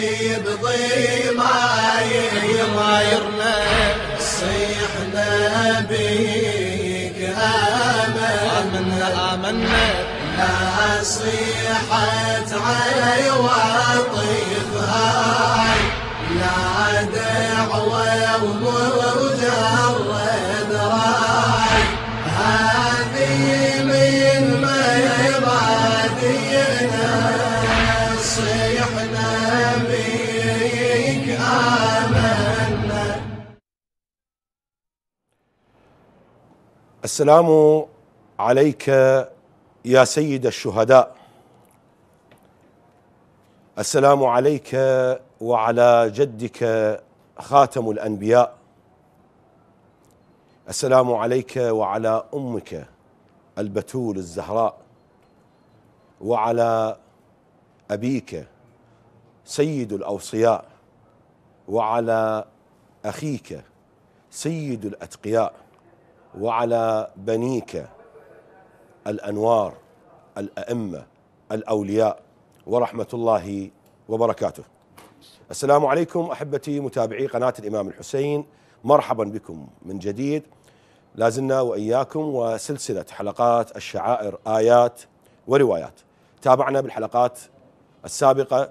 نسيب ضيماير ضايرنا صيحنا بيك آمنا آمنا. لا صيحت علي وطيف هاي لا دعوة ومجرد السلام عليك يا سيد الشهداء. السلام عليك وعلى جدك خاتم الأنبياء. السلام عليك وعلى أمك البتول الزهراء. وعلى أبيك سيد الأوصياء. وعلى أخيك سيد الأتقياء. وعلى بنيك الأنوار الأئمة الأولياء ورحمة الله وبركاته. السلام عليكم أحبتي متابعي قناة الإمام الحسين مرحبا بكم من جديد لازلنا وإياكم وسلسلة حلقات الشعائر آيات وروايات. تابعنا بالحلقات السابقة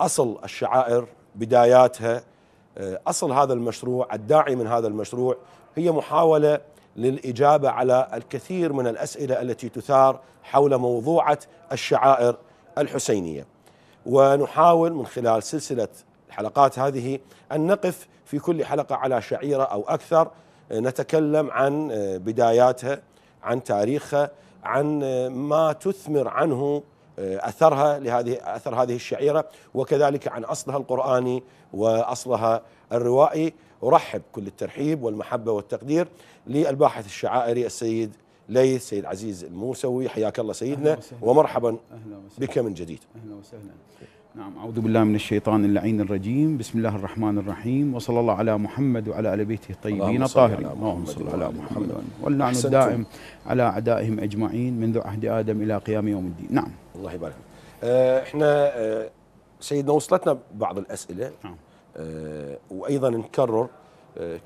أصل الشعائر بداياتها أصل هذا المشروع الداعي من هذا المشروع هي محاولة للإجابة على الكثير من الأسئلة التي تثار حول موضوعة الشعائر الحسينية. ونحاول من خلال سلسلة الحلقات هذه أن نقف في كل حلقة على شعيرة أو أكثر نتكلم عن بداياتها، عن تاريخها، عن ما تثمر عنه أثرها لهذه أثر هذه الشعيرة وكذلك عن أصلها القرآني وأصلها الروائي أرحب كل الترحيب والمحبة والتقدير للباحث الشعائري السيد ليث سيد عزيز الموسوي. حياك الله سيدنا ومرحبا أهلا وسهلا. بك من جديد. أهلا وسهلا. نعم أعوذ بالله من الشيطان اللعين الرجيم. بسم الله الرحمن الرحيم. وصلى الله على محمد وعلى آل بيته الطيبين الطاهرين. اللهم صل على آل محمد. واللعن. الدائم على أعدائهم أجمعين منذ عهد آدم إلى قيام يوم الدين. نعم. الله يبارك. آه، إحنا آه، سيدنا وصلتنا بعض الأسئلة. نعم. آه، وأيضا نكرر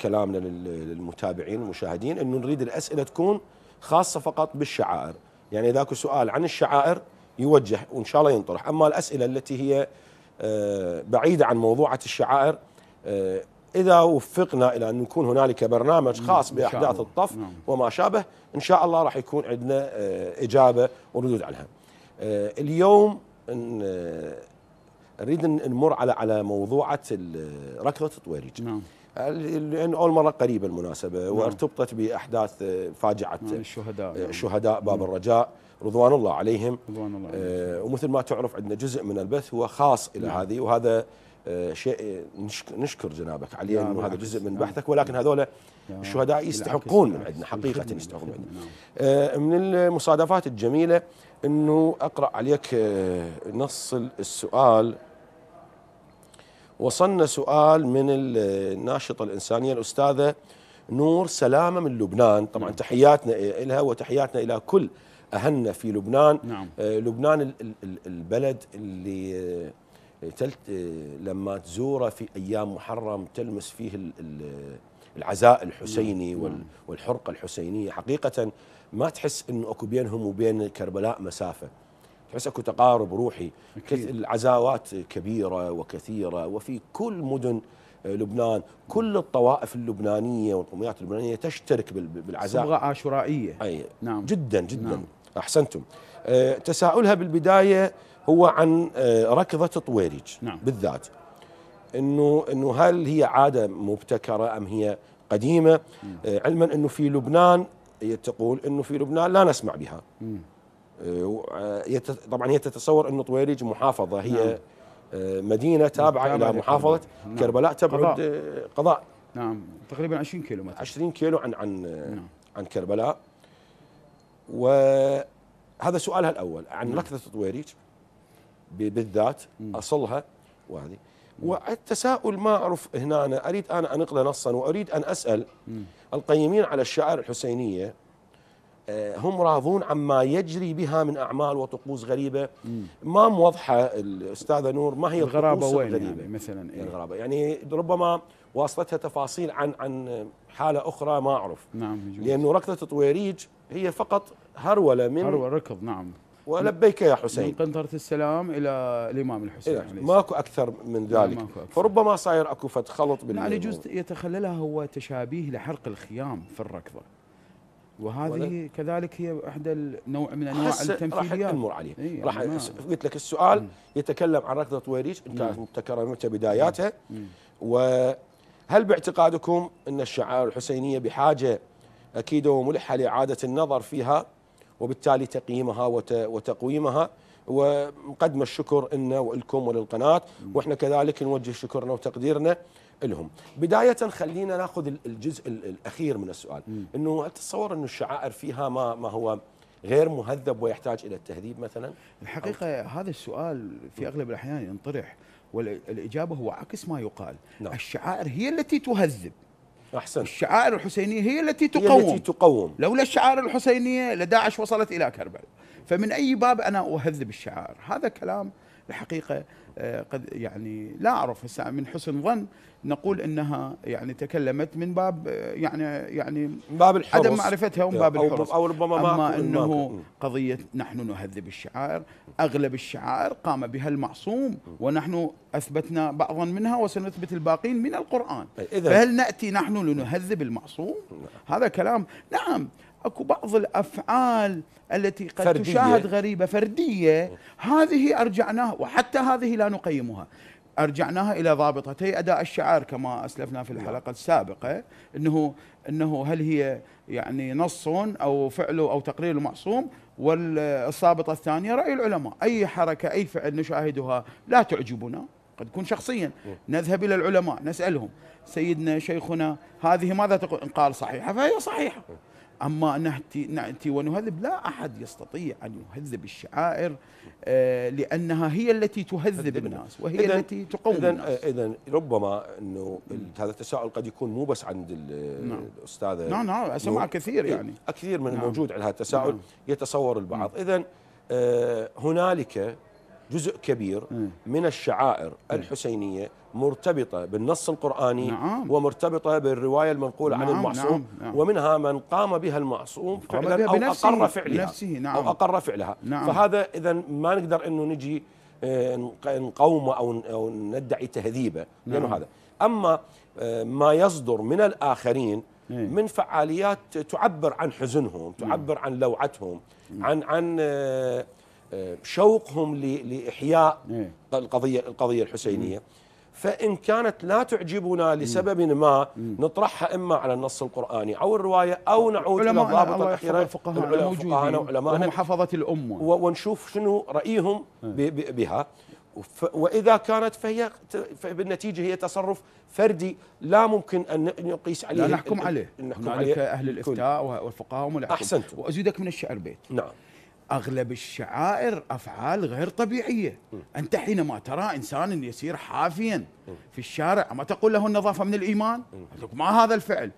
كلامنا لل- للمتابعين والمشاهدين إنه نريد الأسئلة تكون خاصة فقط بالشعائر، يعني ذاك سؤال عن الشعائر يوجه وإن شاء الله ينطرح، أما الأسئلة التي هي آه، بعيدة عن موضوعة الشعائر آه، إذا وفقنا إلى أن يكون هنالك برنامج خاص إن شاء باحداث. الطف نعم. وما شابه إن شاء الله راح يكون عندنا آه، إجابة وردود. آه، اليوم نريد نمر على على موضوعة ركضة طويريج نعم لأن أول مرة قريبه المناسبة وارتبطت بأحداث آه، فاجعة نعم الشهداء آه، نعم. شهداء باب الرجاء رضوان الله عليهم رضوان الله عليهم. آه، ومثل ما تعرف عندنا جزء من البث هو خاص إلى نعم. هذه وهذا آه، شيء نشك- نشكر جنابك عليه إنه هذا. جزء من نعم. بحثك ولكن هذول الشهداء يستحقون من. عندنا حقيقة يستحقون من عندنا نعم. آه، من المصادفات الجميلة أنه أقرأ عليك نص السؤال وصلنا سؤال من الناشطة الإنسانية الأستاذة نور سلامة من لبنان. طبعا نعم. تحياتنا لها وتحياتنا إلى كل أهلنا في لبنان. نعم. آه، لبنان ال- ال- ال- البلد اللي آه، تلت آه، لما تزوره في أيام محرم تلمس فيه ال- ال- العزاء الحسيني وال- نعم. والحرقة الحسينية. حقيقة ما تحس إنه أكو بينهم وبين كربلاء مسافة. تحس اكو تقارب روحي. أكيد. العزاوات كبيرة وكثيرة وفي كل مدن آه، لبنان كل الطوائف اللبنانية والقوميات اللبنانية تشترك بال- بالعزاء. صبغة عاشورائية. أي نعم. جدا جدا. نعم. أحسنتم. آه، تساؤلها بالبداية هو عن آه، ركضة طويريج نعم. بالذات. إنه إنه هل هي عادة مبتكرة أم هي قديمة؟ آه، علما إنه في لبنان هي تقول إنه في لبنان لا نسمع بها. مم. آه، آه، طبعا هي تتصور إنه طويريج محافظة هي نعم. آه، مدينة تابعة تابعة إلى. محافظة نعم. كربلاء تبعد قضاء. قضاء نعم تقريبا 20 كيلو متر 20 كيلو عن عن نعم. عن كربلاء وهذا سؤالها الأول عن نعم. ركضه طويريج ب- بالذات أصلها وهذه والتساؤل ما أعرف هنا أنا أريد أنا انقله نصا وأريد أن أسأل مم. القيمين على الشعائر الحسينية هم راضون عما يجري بها من أعمال وطقوس غريبة. ما موضحه الأستاذة نور؟ ما هي الغرابة الطقوس وين الغريبة؟ يعني مثلا؟ يعني إيه؟ الغرابة. يعني ربما واصلتها تفاصيل عن عن حالة أخرى ما أعرف. نعم يجوز. لأنه ركضة طويريج هي فقط هرولة من هروة ركض نعم. ولبيك يا من حسين قنطرة السلام إلى الإمام الحسين إيه،. ماكو أكثر من لا، ذلك. ماكو أكثر. فربما صاير أكو فد خلط بال نعم يجوز يتخللها هو تشابيه لحرق الخيام في الركضة. وهذه كذلك هي إحدى النوع من أنواع هسه راح التمثيليات نمر عليه إيه، راح يعني قلت لك السؤال يتكلم عن ركضة ويريج إنت تكرمت بداياتها. وهل باعتقادكم أن الشعائر الحسينية بحاجة أكيد وملحة لإعادة النظر فيها وبالتالي تقييمها وت- وتقويمها؟ ومقدم الشكر لنا ولكم وللقناة. وإحنا كذلك نوجه شكرنا وتقديرنا لهم. بداية خلينا ناخذ ال- الجزء ال- الأخير من السؤال. إنه هل تتصور إنه الشعائر فيها ما ما هو غير مهذب ويحتاج إلى التهذيب مثلا؟ الحقيقة هذا السؤال في أغلب الأحيان ينطرح والإجابة هو عكس ما يقال. نعم. الشعائر هي التي تهذب. احسنت الشعائر الحسينية هي التي هي تقوم. التي تقوم. لولا الشعائر الحسينية لداعش وصلت إلى كربلاء. فمن أي باب أنا أهذب الشعائر؟ هذا كلام الحقيقة قد يعني لا هسه من حسن ظن نقول إنها يعني تكلمت من باب آه، يعني يعني من باب الحرص. عدم معرفتها ومن باب الحرص. أو ربما ما أما إنه. قضية نحن نهذب الشعائر أغلب الشعائر قام بها المعصوم ونحن أثبتنا بعضا منها وسنثبت الباقين من القرآن. إذا- فهل نأتي نحن لنهذب المعصوم؟ هذا كلام. نعم. اكو بعض الافعال التي قد فردية. تشاهد غريبة فردية. هذه ارجعناها وحتى هذه لا نقيمها. أرجعناها إلى ضابطتي أداء الشعائر كما أسلفنا في الحلقة السابقة إنه إنه هل هي يعني نص أو فعل أو تقرير المعصوم والضابطه الثانية رأي العلماء. أي حركة أي فعل نشاهدها لا تعجبنا. قد يكون شخصيا. نذهب إلى العلماء نسألهم. سيدنا شيخنا هذه ماذا تقول؟ ان قال صحيحة فهي صحيحة. أما ناتي نأتي ونهذب لا أحد يستطيع أن يهذب الشعائر آه، لأنها هي التي تهذب الناس وهي إذن- التي تقوم اذا الناس اذا ربما إنه ال- هذا التساؤل قد يكون مو بس عند نعم. الاستاذه نعم نعم أسمع نور. كثير يعني كثير من نعم. الموجود على هذا التساؤل نعم. يتصور البعض اذا آه، هنالك جزء كبير مم. من الشعائر الحسينية مرتبطة بالنص القرآني نعم. ومرتبطة بالرواية المنقولة عن نعم، المعصوم نعم، نعم. ومنها من قام بها المعصوم فعلا بنفسه، أقر فعلها بنفسه، نعم. أو أقر فعلها نعم. فهذا إذا ما نقدر إنه نجي آه، نق- نقومه أو أو ندعي تهذيبه نعم. هذا أما آه، ما يصدر من الآخرين إيه. من فعاليات تعبر عن حزنهم تعبر عن لوعتهم عن عن آه، شوقهم ل- لإحياء إيه. القضية فإن كانت لا تعجبنا لسبب ما نطرحها إما على النص القرآني أو الرواية أو نعود إلى علماء الضابط الفقهاء العلماء وهم وعلماءنا. حفظة الأمة. ونشوف شنو ب- بها. وإذا كانت فهي فبالنتيجه هي تصرف فردي لا ممكن أن ن- نقيس عليه لا نحكم عليه. نحكم عليه. أهل. الإفتاء والفقهاء هم. أحسنتم. وأزيدك من الشعر بيت. نعم. أغلب الشعائر أفعال غير طبيعية. أنت حينما ترى إنسان يسير حافيا في الشارع ما تقول له النظافة من الإيمان؟ تقول ما هذا الفعل.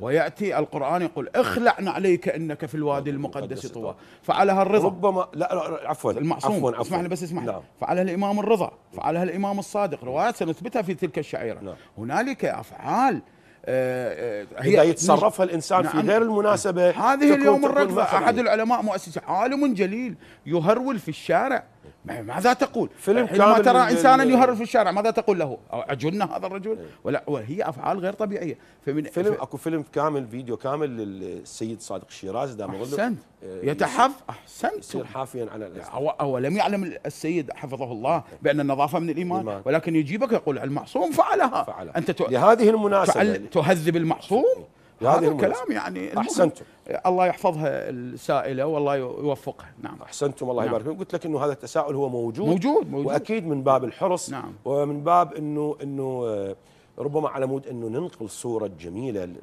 ويأتي القرآن يقول اخلعنا عليك إنك في الوادي المقدس طوى. فعلها الرضا. ربما لا, لا عفوا. المعصوم. عفوا عفوا. اسمح لي بس اسمح لي. نعم. فعلها الإمام الرضا. فعلها الإمام الصادق. روايات سنثبتها في تلك الشعيرة. نعم. هنالك أفعال آه، آه، إذا يتصرفها الإنسان في نعم. غير المناسبة هذه اليوم مثلاً. أحد العلماء مؤسس عالم جليل يهرول في الشارع ماذا تقول؟ فيلم حينما ترى إنسانا يهرول في الشارع ماذا تقول له؟ أجن هذا الرجل؟ ولا وهي أفعال غير طبيعية فمن فيلم ف- أكو فيلم كامل فيديو كامل للسيد صادق الشيرازي دام أحسنت آه، يتحف أحسنت يصير حافيا على الأسف. أو أولم يعلم السيد حفظه الله بأن النظافة من الإيمان الإيمان. ولكن يجيبك يقول المعصوم فعلها فعلها. أنت ت- لهذه المناسبة تعل- تهذب المعصوم لهذه هذا. الكلام يعني المهم. أحسنتم. الله يحفظها السائلة والله يوفقها نعم أحسنتم الله نعم. يبارك فيكم قلت لك إنه هذا التساؤل هو موجود موجود موجود وأكيد من باب الحرص نعم. ومن باب إنه إنه آه، ربما على مود إنه ننقل الصورة الجميله أكيد،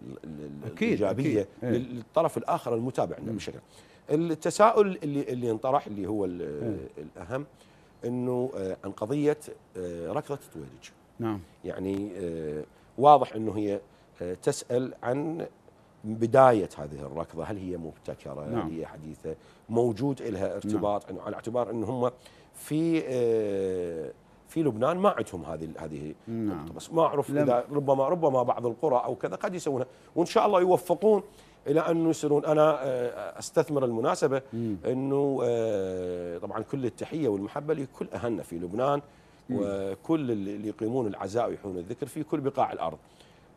الإيجابية أكيد. إيه. للطرف الآخر المتابع لنا بشكل التساؤل اللي اللي انطرح اللي هو ال- الأهم إنه آه، عن قضية آه، ركضة تويلج نعم يعني واضح إنه هي تسأل عن بداية هذه الركضة هل هي مبتكرة نعم. هل هي حديثة موجود لها ارتباط نعم. على اعتبار إن هم في آه، في لبنان ما عندهم هذه هذه نعم. بس ما أعرف لم- إذا ربما ربما بعض القرى أو كذا قد يسوونها وإن شاء الله يوفقون إلى انه يصيرون أنا آه، أستثمر المناسبة إنه آه، طبعا كل التحية والمحبة لكل أهلنا في لبنان وكل اللي يقيمون العزاء ويحيون الذكر في كل بقاع الأرض.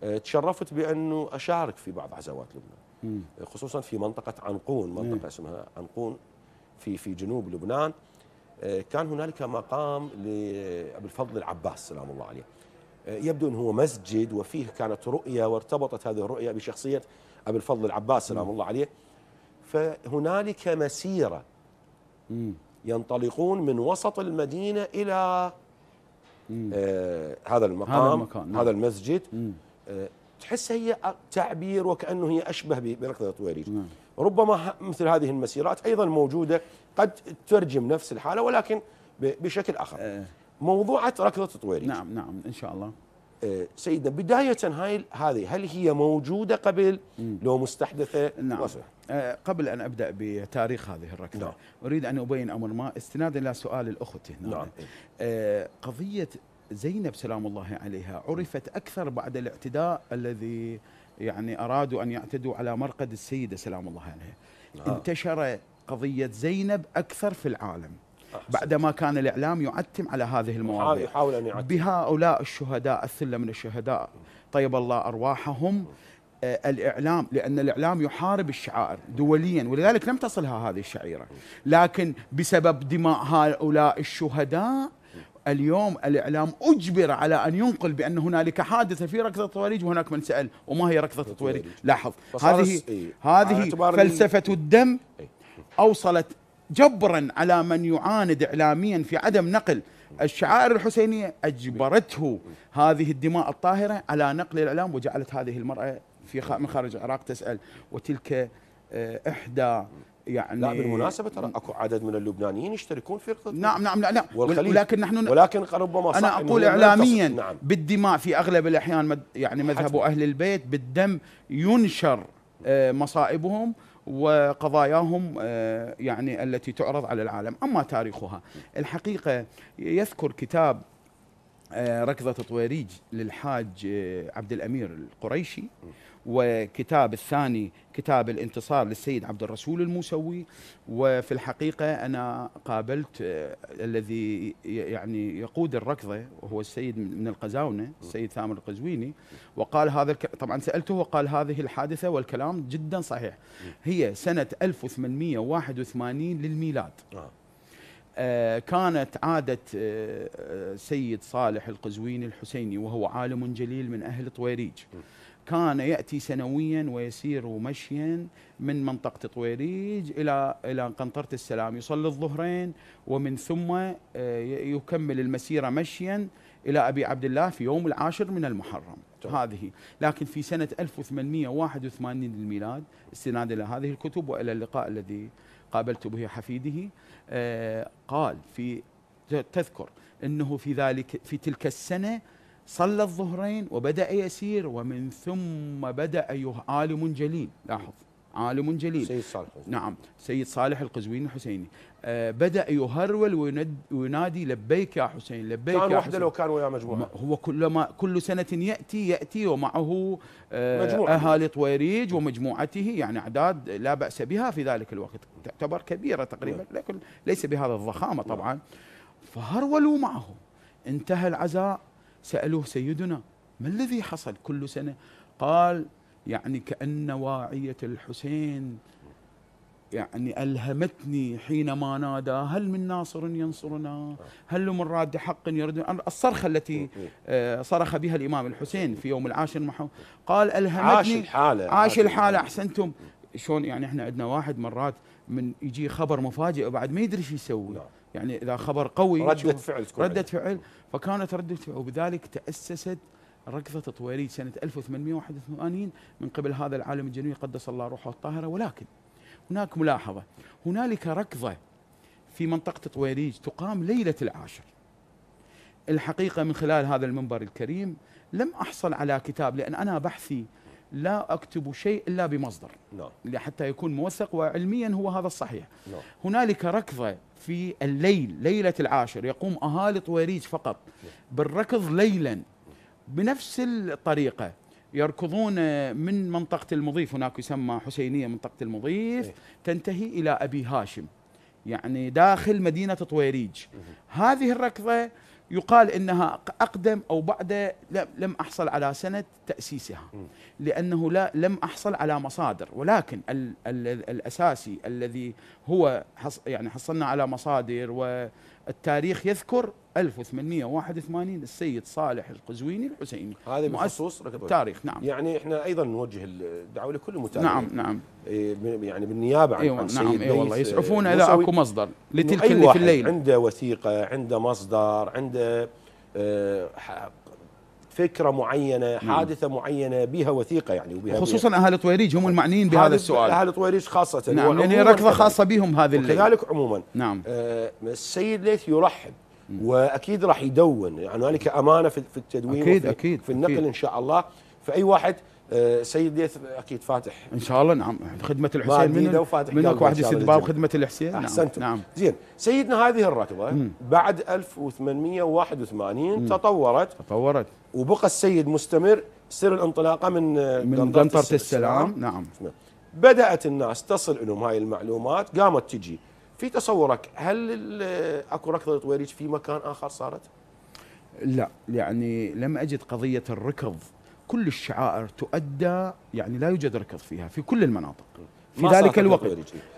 آه، تشرفت بأنه أشارك في بعض عزوات لبنان. خصوصا في منطقة عنقون منطقة اسمها عنقون في في جنوب لبنان. آه، كان هنالك مقام لابي الفضل العباس سلام الله عليه. آه، يبدو أنه هو مسجد وفيه كانت رؤية وارتبطت هذه الرؤية بشخصية ابي الفضل العباس سلام الله عليه. فهنالك مسيرة ينطلقون من وسط المدينة إلى آه هذا المقام هذا المكان، نعم. هذا المسجد. آه تحس هي تعبير وكأنه هي أشبه ب- بركضة طويريج نعم. ربما مثل هذه المسيرات أيضا موجودة قد تترجم نفس الحالة ولكن بشكل آخر. آه، موضوعة ركضة طويريج نعم نعم إن شاء الله. آه، سيدنا بداية هاي هذه هل هي موجودة قبل لو مستحدثة؟ نعم. وصف. آه، قبل أن أبدأ بتاريخ هذه الركضة نعم. أريد أن أبين أمر ما استنادا إلى سؤال الاخت هنا. نعم. قضية زينب سلام الله عليها عرفت أكثر بعد الاعتداء الذي يعني أرادوا أن يعتدوا على مرقد السيدة سلام الله عليها. آه. انتشر قضية زينب أكثر في العالم أحسن. بعدما كان الإعلام يعتم على هذه المواضيع. يحاول أن يعد بهؤلاء الشهداء الثلة من الشهداء طيب الله أرواحهم. آه، الإعلام لأن الإعلام يحارب الشعائر دوليا ولذلك لم تصلها هذه الشعيرة. لكن بسبب دماء هؤلاء الشهداء اليوم الإعلام أجبر على أن ينقل بأن هنالك حادثة في ركضة الطواريج وهناك من سأل وما هي ركضة الطواريج لاحظ هذه إيه. هذه فلسفة الدم إيه. أوصلت جبرا على من يعاند اعلاميا في عدم نقل الشعائر الحسينية أجبرته هذه الدماء الطاهرة على نقل الإعلام وجعلت هذه المرأة في خ- من خارج العراق تسأل وتلك آه، إحدى يعني لا بالمناسبة ترى أكو عدد من اللبنانيين يشتركون في ركضة نعم نعم لا لا. والخليج. ولكن نحن ولكن ربما صح أنا أقول اعلاميا نعم. بالدماء في أغلب الأحيان مد يعني مذهب. أهل البيت بالدم ينشر آه، مصائبهم وقضاياهم آه، يعني التي تعرض على العالم أما تاريخها. الحقيقة يذكر كتاب ركضة طويريج للحاج آه، عبد الأمير القريشي وكتاب الثاني كتاب الانتصار للسيد عبد الرسول الموسوي وفي الحقيقة أنا قابلت آه، الذي يعني يقود الركضة وهو السيد من القزاونة السيد ثامر القزويني وقال هذا. طبعا سألته وقال هذه الحادثة والكلام جدا صحيح هي سنة 1881 للميلاد آه. آه، كانت عادة آه، آه، سيد صالح القزويني الحسيني وهو عالم جليل من أهل طويريج. كان يأتي سنويا ويسير مشيا من منطقة طويريج إلى إلى قنطرة السلام. يصلي الظهرين ومن ثم آه، يكمل المسيرة مشيا إلى أبي عبد الله في يوم العاشر من المحرم. تمام. هذه. لكن في سنة 1881 للميلاد استنادا إلى هذه الكتب وإلى اللقاء الذي قابلت به حفيده. آه، قال في تذكر إنه في ذلك في تلك السنة صلى الظهرين وبدأ يسير ومن ثم بدأ يه عالم جليل. لاحظ. عالم جليل. سيد صالح نعم. سيد صالح القزويني الحسيني. آه بدأ يهرول وينادي لبيك يا حسين لبيك كان يا وحده حسين. لو كان وياه ما- مجموعة هو كلما كل سنة يأتي يأتي ومعه آه، مجموعة. أهالي طويريج ومجموعته يعني أعداد لا بأس بها في ذلك الوقت. تعتبر كبيرة تقريبا لكن ليس بهذا الضخامة طبعا. فهرولوا معه. انتهى العزاء. سألوه سيدنا ما الذي حصل كل سنة؟ قال يعني كأن واعية الحسين يعني ألهمتني حينما نادى هل من ناصر ينصرنا؟ هل من راد حق يرد؟ الصرخة التي آه، صرخ بها الإمام الحسين في يوم العاشر محو قال عاش ألهمتني الحالة عاش الحالة أحسنتم. شلون يعني إحنا عندنا واحد مرات من يجي خبر مفاجئ وبعد ما يدري شو يسوي. نعم. يعني إذا خبر قوي ردة فعل ردة فعل. فكانت ردة فعل وبذلك تأسست ركضة طويريج سنة 1881 من قبل هذا العالم الجنوبي قدس الله روحه الطاهرة ولكن هناك ملاحظة. هنالك ركضة في منطقة طويريج تقام ليلة العاشر. الحقيقة من خلال هذا المنبر الكريم لم أحصل على كتاب لأن أنا بحثي لا أكتب شيء إلا بمصدر. نعم. حتى يكون موثق وعلميا هو هذا الصحيح. نعم. هنالك ركضة في الليل ليلة العاشر يقوم أهالي طويريج فقط بالركض ليلا بنفس الطريقة. يركضون من منطقة المضيف هناك يسمى حسينية منطقة المضيف إيه. تنتهي إلى أبي هاشم يعني داخل مدينة طويريج. هذه الركضة يقال إنها أقدم أو بعد لم أحصل على سنه تأسيسها لأنه لا لم أحصل على مصادر. ولكن ال ال الأساسي الذي هو حص يعني حصلنا على مصادر والتاريخ يذكر 1881 السيد صالح القزويني الحسيني. هذا بخصوص ركض. التاريخ نعم. يعني إحنا أيضا نوجه الدعوة لكل المتابعين نعم نعم. إيه، يعني بالنيابة عن أيوه عن نعم اي والله ليث، يسعفون اذا أكو مصدر لتلك اللي في الليل. عنده وثيقة عنده مصدر عنده آه، فكرة معينة حادثة معينة بها وثيقة يعني وبها خصوصا اهالي طويريج هم المعنيين بهذا السؤال. أهل طويريش خاصة. نعم لأن هي وعموماً ركضة. خاصة بهم هذه الليل وكذلك عموما. نعم. آه، السيد ليث يرحب وأكيد راح يدون يعني هنالك أمانة في في التدوين أكيد، وفي أكيد، في النقل أكيد. إن شاء الله. فأي واحد آه، سيد ليث أكيد فاتح. إن شاء الله نعم. خدمة الحسين من منك واحد يسد باب. خدمة الحسين؟ نعم. أحسنتم. نعم. زين. سيدنا هذه الركضه بعد 1881 تطورت. تطورت. وبقى السيد مستمر سر الانطلاقة من آه، من قنطره السلام. نعم. بدأت الناس تصل لهم هاي المعلومات قامت تجي. في تصورك هل ال- أكو ركضة طويريج في مكان آخر صارت؟ لا يعني لم أجد قضية الركض. كل الشعائر تؤدى يعني لا يوجد ركض فيها في كل المناطق في ذلك الوقت.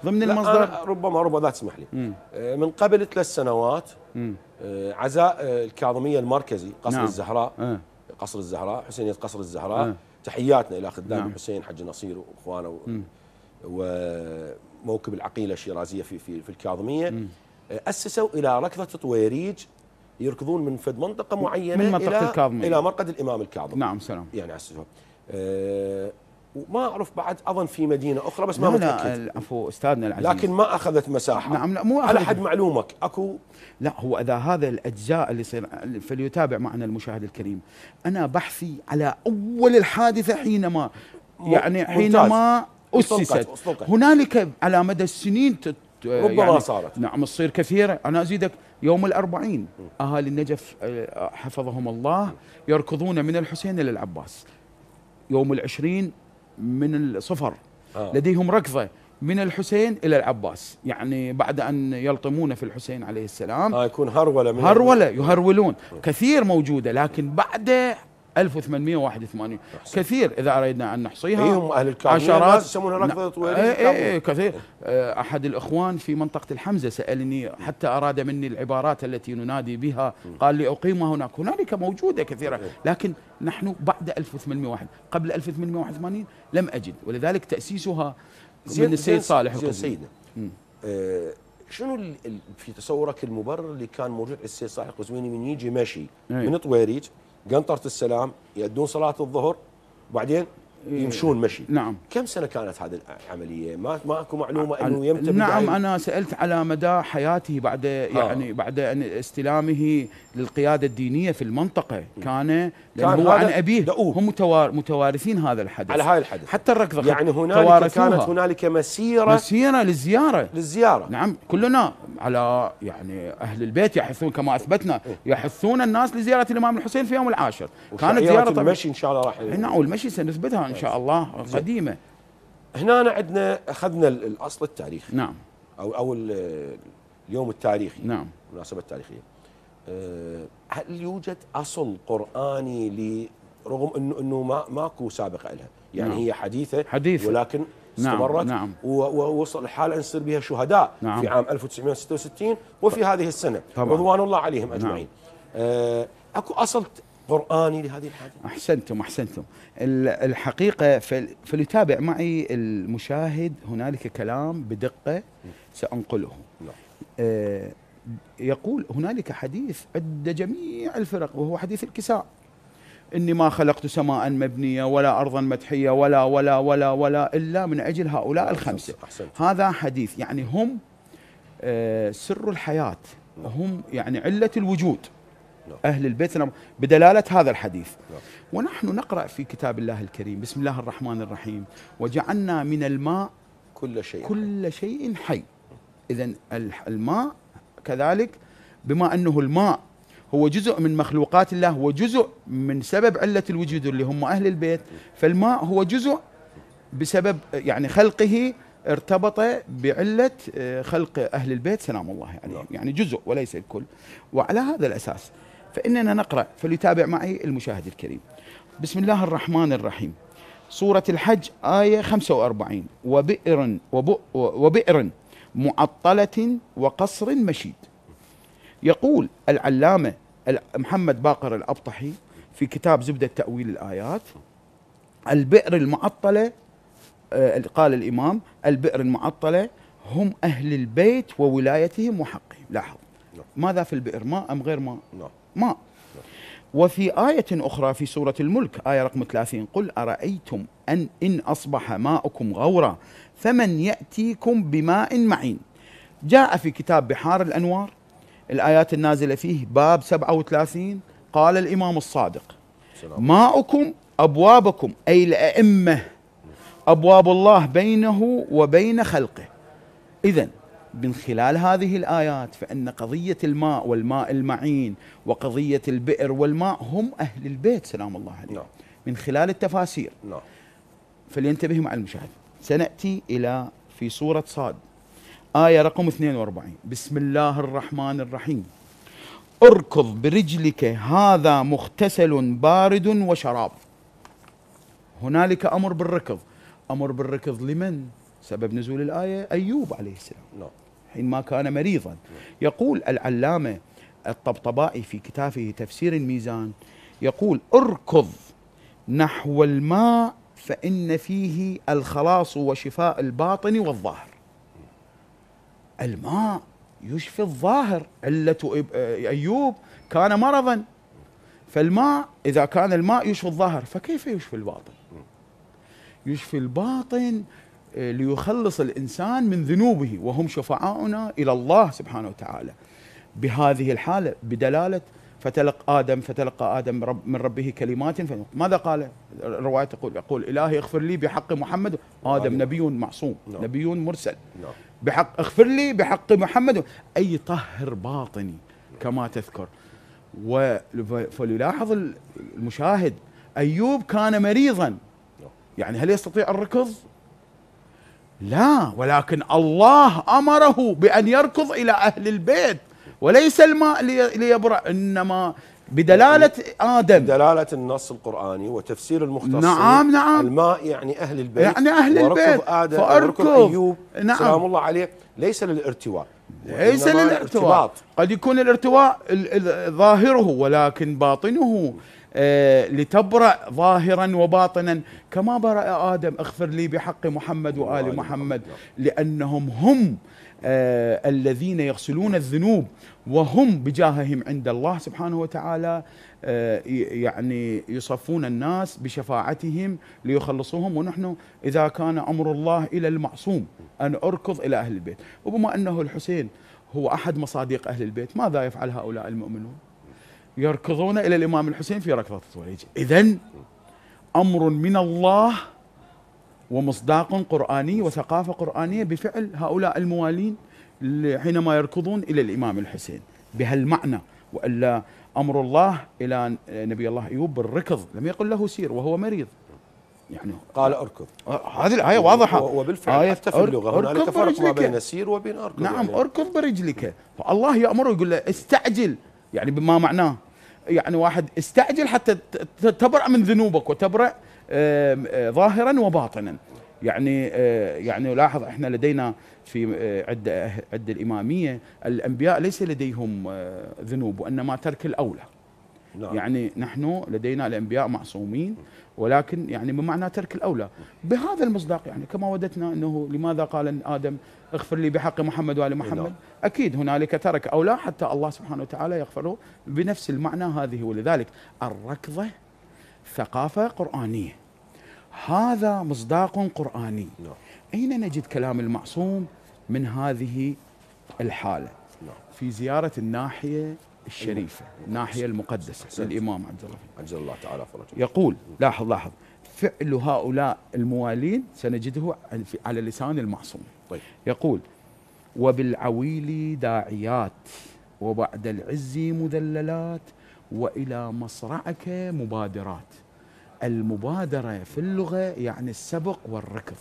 ضمن لا، المصدر ربما ربما ذات تسمح لي مم. آه، من قبل ثلاث سنوات مم. آه، عزاء آه، الكاظميه المركزي قصر نعم. الزهراء آه. قصر الزهراء حسينية قصر الزهراء آه. تحياتنا إلى خدام نعم. الحسين حج نصير وإخوانه. وموكب العقيلة الشيرازية في في في الكاظمية مم. أسسوا إلى ركضة طويريج يركضون من فد منطقة معينة من منطقة إلى الكاظمية. إلى مرقد الإمام الكاظم نعم سلام. يعني اسسوها آه، وما أعرف بعد أظن في مدينة أخرى بس ما لا متأكد. العفو أستاذنا العزيز. لكن ما أخذت مساحة. نعم لا مو على حد معلومك؟ أكو؟ لا هو إذا هذا الأجزاء اللي يصير فليتابع معنا المشاهد الكريم. أنا بحثي على أول الحادثة حينما يعني. حينما أسست. هنالك على مدى السنين ربما صارت. نعم تصير كثيرة. أنا أزيدك يوم الأربعين. أهالي النجف آه، حفظهم الله يركضون من الحسين إلى العباس. يوم العشرين من الصفر. آه. لديهم ركضة من الحسين إلى العباس. يعني بعد أن يلطمون في الحسين عليه السلام. آه يكون هرولة من هرولة يهرولون. كثير موجودة لكن بعد 1881 كثير إذا أردنا أن نحصيها. إيه هم أهل الكاظمية عشرات. يسمونها ركضة نعم. إيه الكاظمية. إيه كثير. آه، أحد الإخوان في منطقة الحمزة سألني حتى أراد مني العبارات التي ننادي بها. قال لي أقيمها هناك. هنالك موجودة كثيرة. لكن نحن بعد 1801 قبل 1881 لم أجد. ولذلك تأسيسها من السيد صالح سيدنا. آه شنو في تصورك المبرر اللي كان موجود السيد صالح القزويني من يجي مشي أي. من طويريج قنطرة السلام يأدون صلاة الظهر وبعدين يمشون مشي. نعم. كم سنة كانت هذه العملية؟ ما ماكو معلومة إنه يمتى نعم بداية- أنا سألت على مدى حياته بعد يعني بعد أن استلامه للقيادة الدينية في المنطقة. كان كان هو عن هذا ابيه. هم متوار متوارثين هذا الحدث. على هاي الحدث. حتى الركضة يعني هنالك. كانت هنالك مسيرة مسيرة للزيارة. للزيارة. نعم كلنا على يعني أهل البيت يحثون كما أثبتنا يحثون الناس لزيارة الإمام الحسين في يوم العاشر. كانت زيارة المشي إن شاء الله راح نعم والمشي سنثبتها. إن شاء الله قديمة. هنا عندنا أخذنا ال- الأصل التاريخي. نعم. أو أو ال- اليوم التاريخي. نعم. المناسبة التاريخية. أه، هل يوجد أصل قرآني رغم انه إنه ما ماكو سابقه لها يعني نعم. هي حديثة حديثة. ولكن نعم، استمرت نعم. ووصل الحال أن يصير بها شهداء نعم. في عام 1966 وفي هذه السنة. طبعاً. رضوان الله عليهم أجمعين. أه، أكو أصل قرآني لهذه الحادثه أحسنتم أحسنتم. ال- الحقيقة فل- فليتابع معي المشاهد هنالك كلام بدقة سأنقله. نعم. آه، يقول هنالك حديث عند جميع الفرق وهو حديث الكساء. إني ما خلقت سماء مبنية ولا أرضا مدحية ولا ولا ولا ولا إلا من أجل هؤلاء الخمسة. أحسنت. هذا حديث يعني هم آه، سر الحياة. هم يعني علة الوجود. نعم. أهل البيت. سلام بدلالة هذا الحديث. نعم. ونحن نقرأ في كتاب الله الكريم. بسم الله الرحمن الرحيم. وجعلنا من الماء كل شيء كل شيء حي. إذا الماء كذلك بما أنه الماء هو جزء من مخلوقات الله وجزء من سبب علة الوجود اللي هم أهل البيت. فالماء هو جزء بسبب يعني خلقه ارتبط بعلة آه، خلق أهل البيت. سلام الله عليهم. نعم. يعني جزء وليس الكل. وعلى هذا الأساس فإننا نقرأ فليتابع معي المشاهد الكريم. بسم الله الرحمن الرحيم. سورة الحج آية 45 وبئر وبئ وبئر معطلة وقصر مشيد. يقول العلامة ال- محمد باقر الأبطحي في كتاب زبدة تأويل الآيات البئر المعطلة آه، قال الإمام البئر المعطلة هم أهل البيت وولايتهم وحقهم. لاحظ. نعم. ماذا في البئر؟ ماء أم غير ماء نعم. ماء وفي آية أخرى في سورة الملك آية رقم 30 قل أرأيتم أن إن أصبح ماؤكم غورا فمن يأتيكم بماء معين؟ جاء في كتاب بحار الأنوار الآيات النازلة فيه باب 37 قال الإمام الصادق ماؤكم أبوابكم أي الأئمة أبواب الله بينه وبين خلقه. إذا من خلال هذه الآيات فإن قضية الماء والماء المعين وقضية البئر والماء هم أهل البيت سلام الله عليهم. نعم. من خلال التفاسير. نعم. فلينتبه مع المشاهد. سنأتي إلى في سورة صاد. آية رقم 42 بسم الله الرحمن الرحيم. أركض برجلك هذا مغتسل بارد وشراب. هنالك أمر بالركض. أمر بالركض لمن؟ سبب نزول الآية أيوب عليه السلام. نعم. حينما كان مريضا. يقول العلامة الطبطبائي في كتابه تفسير الميزان يقول أركض نحو الماء فإن فيه الخلاص وشفاء الباطن والظاهر. الماء يشفي الظاهر. علة أيوب كان مرضا. فالماء إذا كان الماء يشفي الظاهر فكيف يشفي الباطن؟ يشفي الباطن ليخلص الإنسان من ذنوبه وهم شفعاؤنا إلى الله سبحانه وتعالى. بهذه الحالة بدلالة فتلقى آدم فتلقى آدم رب من ربه كلمات ماذا قال؟ الرواية تقول يقول إلهي اغفر لي بحق محمد. آدم نبي معصوم نعم. نبي مرسل. نعم. بحق اغفر لي بحق محمد. أي طهر باطني كما تذكر. فليلاحظ المشاهد. أيوب كان مريضا. يعني هل يستطيع الركض؟ لا ولكن الله أمره بأن يركض إلى أهل البيت وليس الماء لي- ليبرأ إنما بدلالة آدم دلالة النص القرآني وتفسير المختصين نعم، نعم. الماء يعني أهل البيت يعني أهل البيت. آدم فأركض. أيوب نعم. سلام الله عليه ليس للارتواء ليس للارتواء. قد يكون الارتواء ال- ال- ظاهره ولكن باطنه لتبرأ ظاهرا وباطنا. كما برأ آدم اغفر لي بحق محمد وآل محمد. لأنهم هم آه، الذين يغسلون الذنوب وهم بجاههم عند الله سبحانه وتعالى آه، يعني يصفون الناس بشفاعتهم ليخلصوهم. ونحن إذا كان أمر الله إلى المعصوم أن أركض إلى أهل البيت. وبما أنه الحسين هو أحد مصاديق أهل البيت ماذا يفعل هؤلاء المؤمنون؟ يركضون إلى الإمام الحسين في ركضة الوليج إذن أمر من الله ومصداق قرآني وثقافة قرآنية بفعل هؤلاء الموالين حينما يركضون إلى الإمام الحسين. بهالمعنى وإلا أمر الله إلى نبي الله أيوب بالركض. لم يقل له سير وهو مريض. يعني قال أركض. هذه الآية واضحة. وبالفعل آية حتى في اللغة. هنالك فرق ما. بين سير وبين أركض نعم يعني. أركض برجلك. فالله يأمره يقول له استعجل. يعني بما معناه يعني واحد استعجل حتى تبرأ من ذنوبك وتبرأ آه، ظاهرا وباطنا. يعني آه، يعني لاحظ إحنا لدينا في آه، عد عد الإمامية الأنبياء ليس لديهم ذنوب وإنما ترك الأولى. نعم. يعني نحن لدينا الأنبياء معصومين ولكن يعني بمعنى ترك الأولى بهذا المصداق يعني كما ودتنا أنه لماذا قال إن آدم اغفر لي بحق محمد وآل محمد نعم. أكيد هنالك ترك اولى حتى الله سبحانه وتعالى يغفره بنفس المعنى هذه ولذلك الركضة ثقافة قرآنية هذا مصداق قرآني نعم. أين نجد كلام المعصوم من هذه الحالة نعم. في زيارة الناحية الشريفة الناحية المقدسة. للإمام عبد الله. عجل الله تعالى فرجه. يقول لاحظ لاحظ فعل هؤلاء الموالين سنجده على لسان المعصوم. طيب. يقول وبالعويل داعيات وبعد العز مذللات وإلى مصرعك مبادرات. المبادرة في اللغة يعني السبق والركض.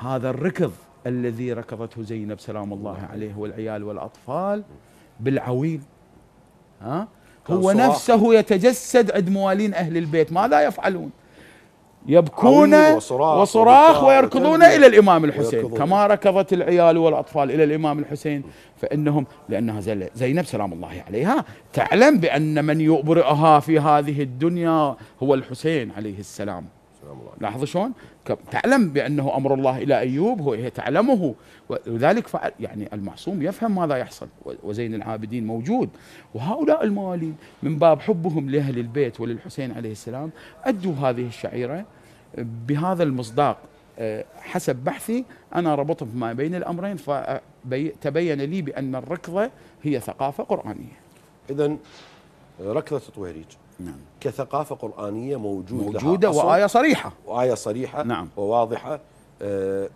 هذا الركض الذي ركضته زينب سلام الله عليه والعيال والأطفال بالعويل. ها؟ هو. نفسه يتجسد عند موالين أهل البيت. ماذا يفعلون؟ يبكون وصراخ وصراخ ويركضون إلى الإمام الحسين. ويركضون. كما ركضت العيال والأطفال إلى الإمام الحسين فإنهم لأنها زل- زينب سلام الله عليها. تعلم بأن من يؤبرئها في هذه الدنيا هو الحسين عليه السلام. سلام الله عليك. لاحظ شلون؟ تعلم بأنه أمر الله إلى أيوب هو تعلمه ولذلك يعني المعصوم يفهم ماذا يحصل وزين العابدين موجود وهؤلاء الموالين من باب حبهم لأهل البيت وللحسين عليه السلام أدوا هذه الشعيرة بهذا المصداق أه، حسب بحثي أنا ربطت ما بين الأمرين فتبين لي بأن الركضة هي ثقافة قرآنية. اذا ركضة طويريج نعم كثقافة قرآنية موجود موجودة لها أصل وآية صريحة. وآية صريحة نعم. وواضحة آه،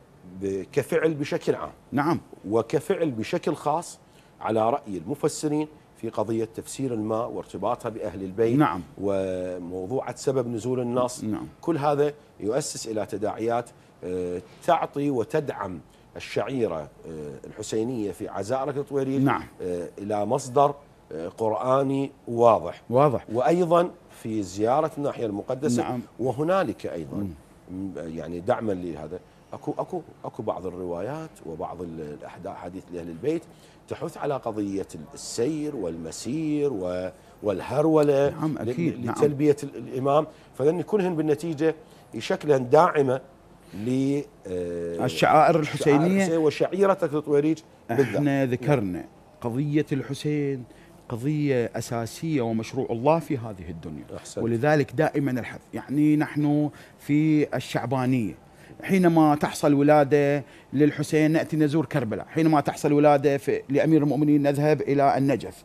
كفعل بشكل عام نعم وكفعل بشكل خاص على رأي المفسرين في قضية تفسير الماء وارتباطها بأهل البيت نعم. وموضوعه سبب نزول النص نعم. كل هذا يؤسس إلى تداعيات آه، تعطي وتدعم الشعيرة آه، الحسينية في عزاء طويريج نعم. إلى مصدر قرآني واضح. واضح. وأيضا في زيارة الناحية المقدسة نعم. وهنالك أيضا م- يعني دعما لهذا. أكو أكو أكو بعض الروايات وبعض ال- الاحاديث حديث لأهل البيت تحث على قضية السير والمسير والهرولة نعم، أكيد، نعم. لتلبية ال- الإمام. فلن يكونهن بالنتيجة شكلا داعمة ل آه، الشعائر الحسينية. شعائر وشعيرة الطويريج بالذات. إحنا ذكرنا قضية الحسين قضية أساسية ومشروع الله في هذه الدنيا. أحسنت. ولذلك دائما الحث. يعني نحن في الشعبانية. حينما تحصل ولادة للحسين نأتي نزور كربلاء. حينما تحصل ولادة في لأمير المؤمنين نذهب إلى النجف.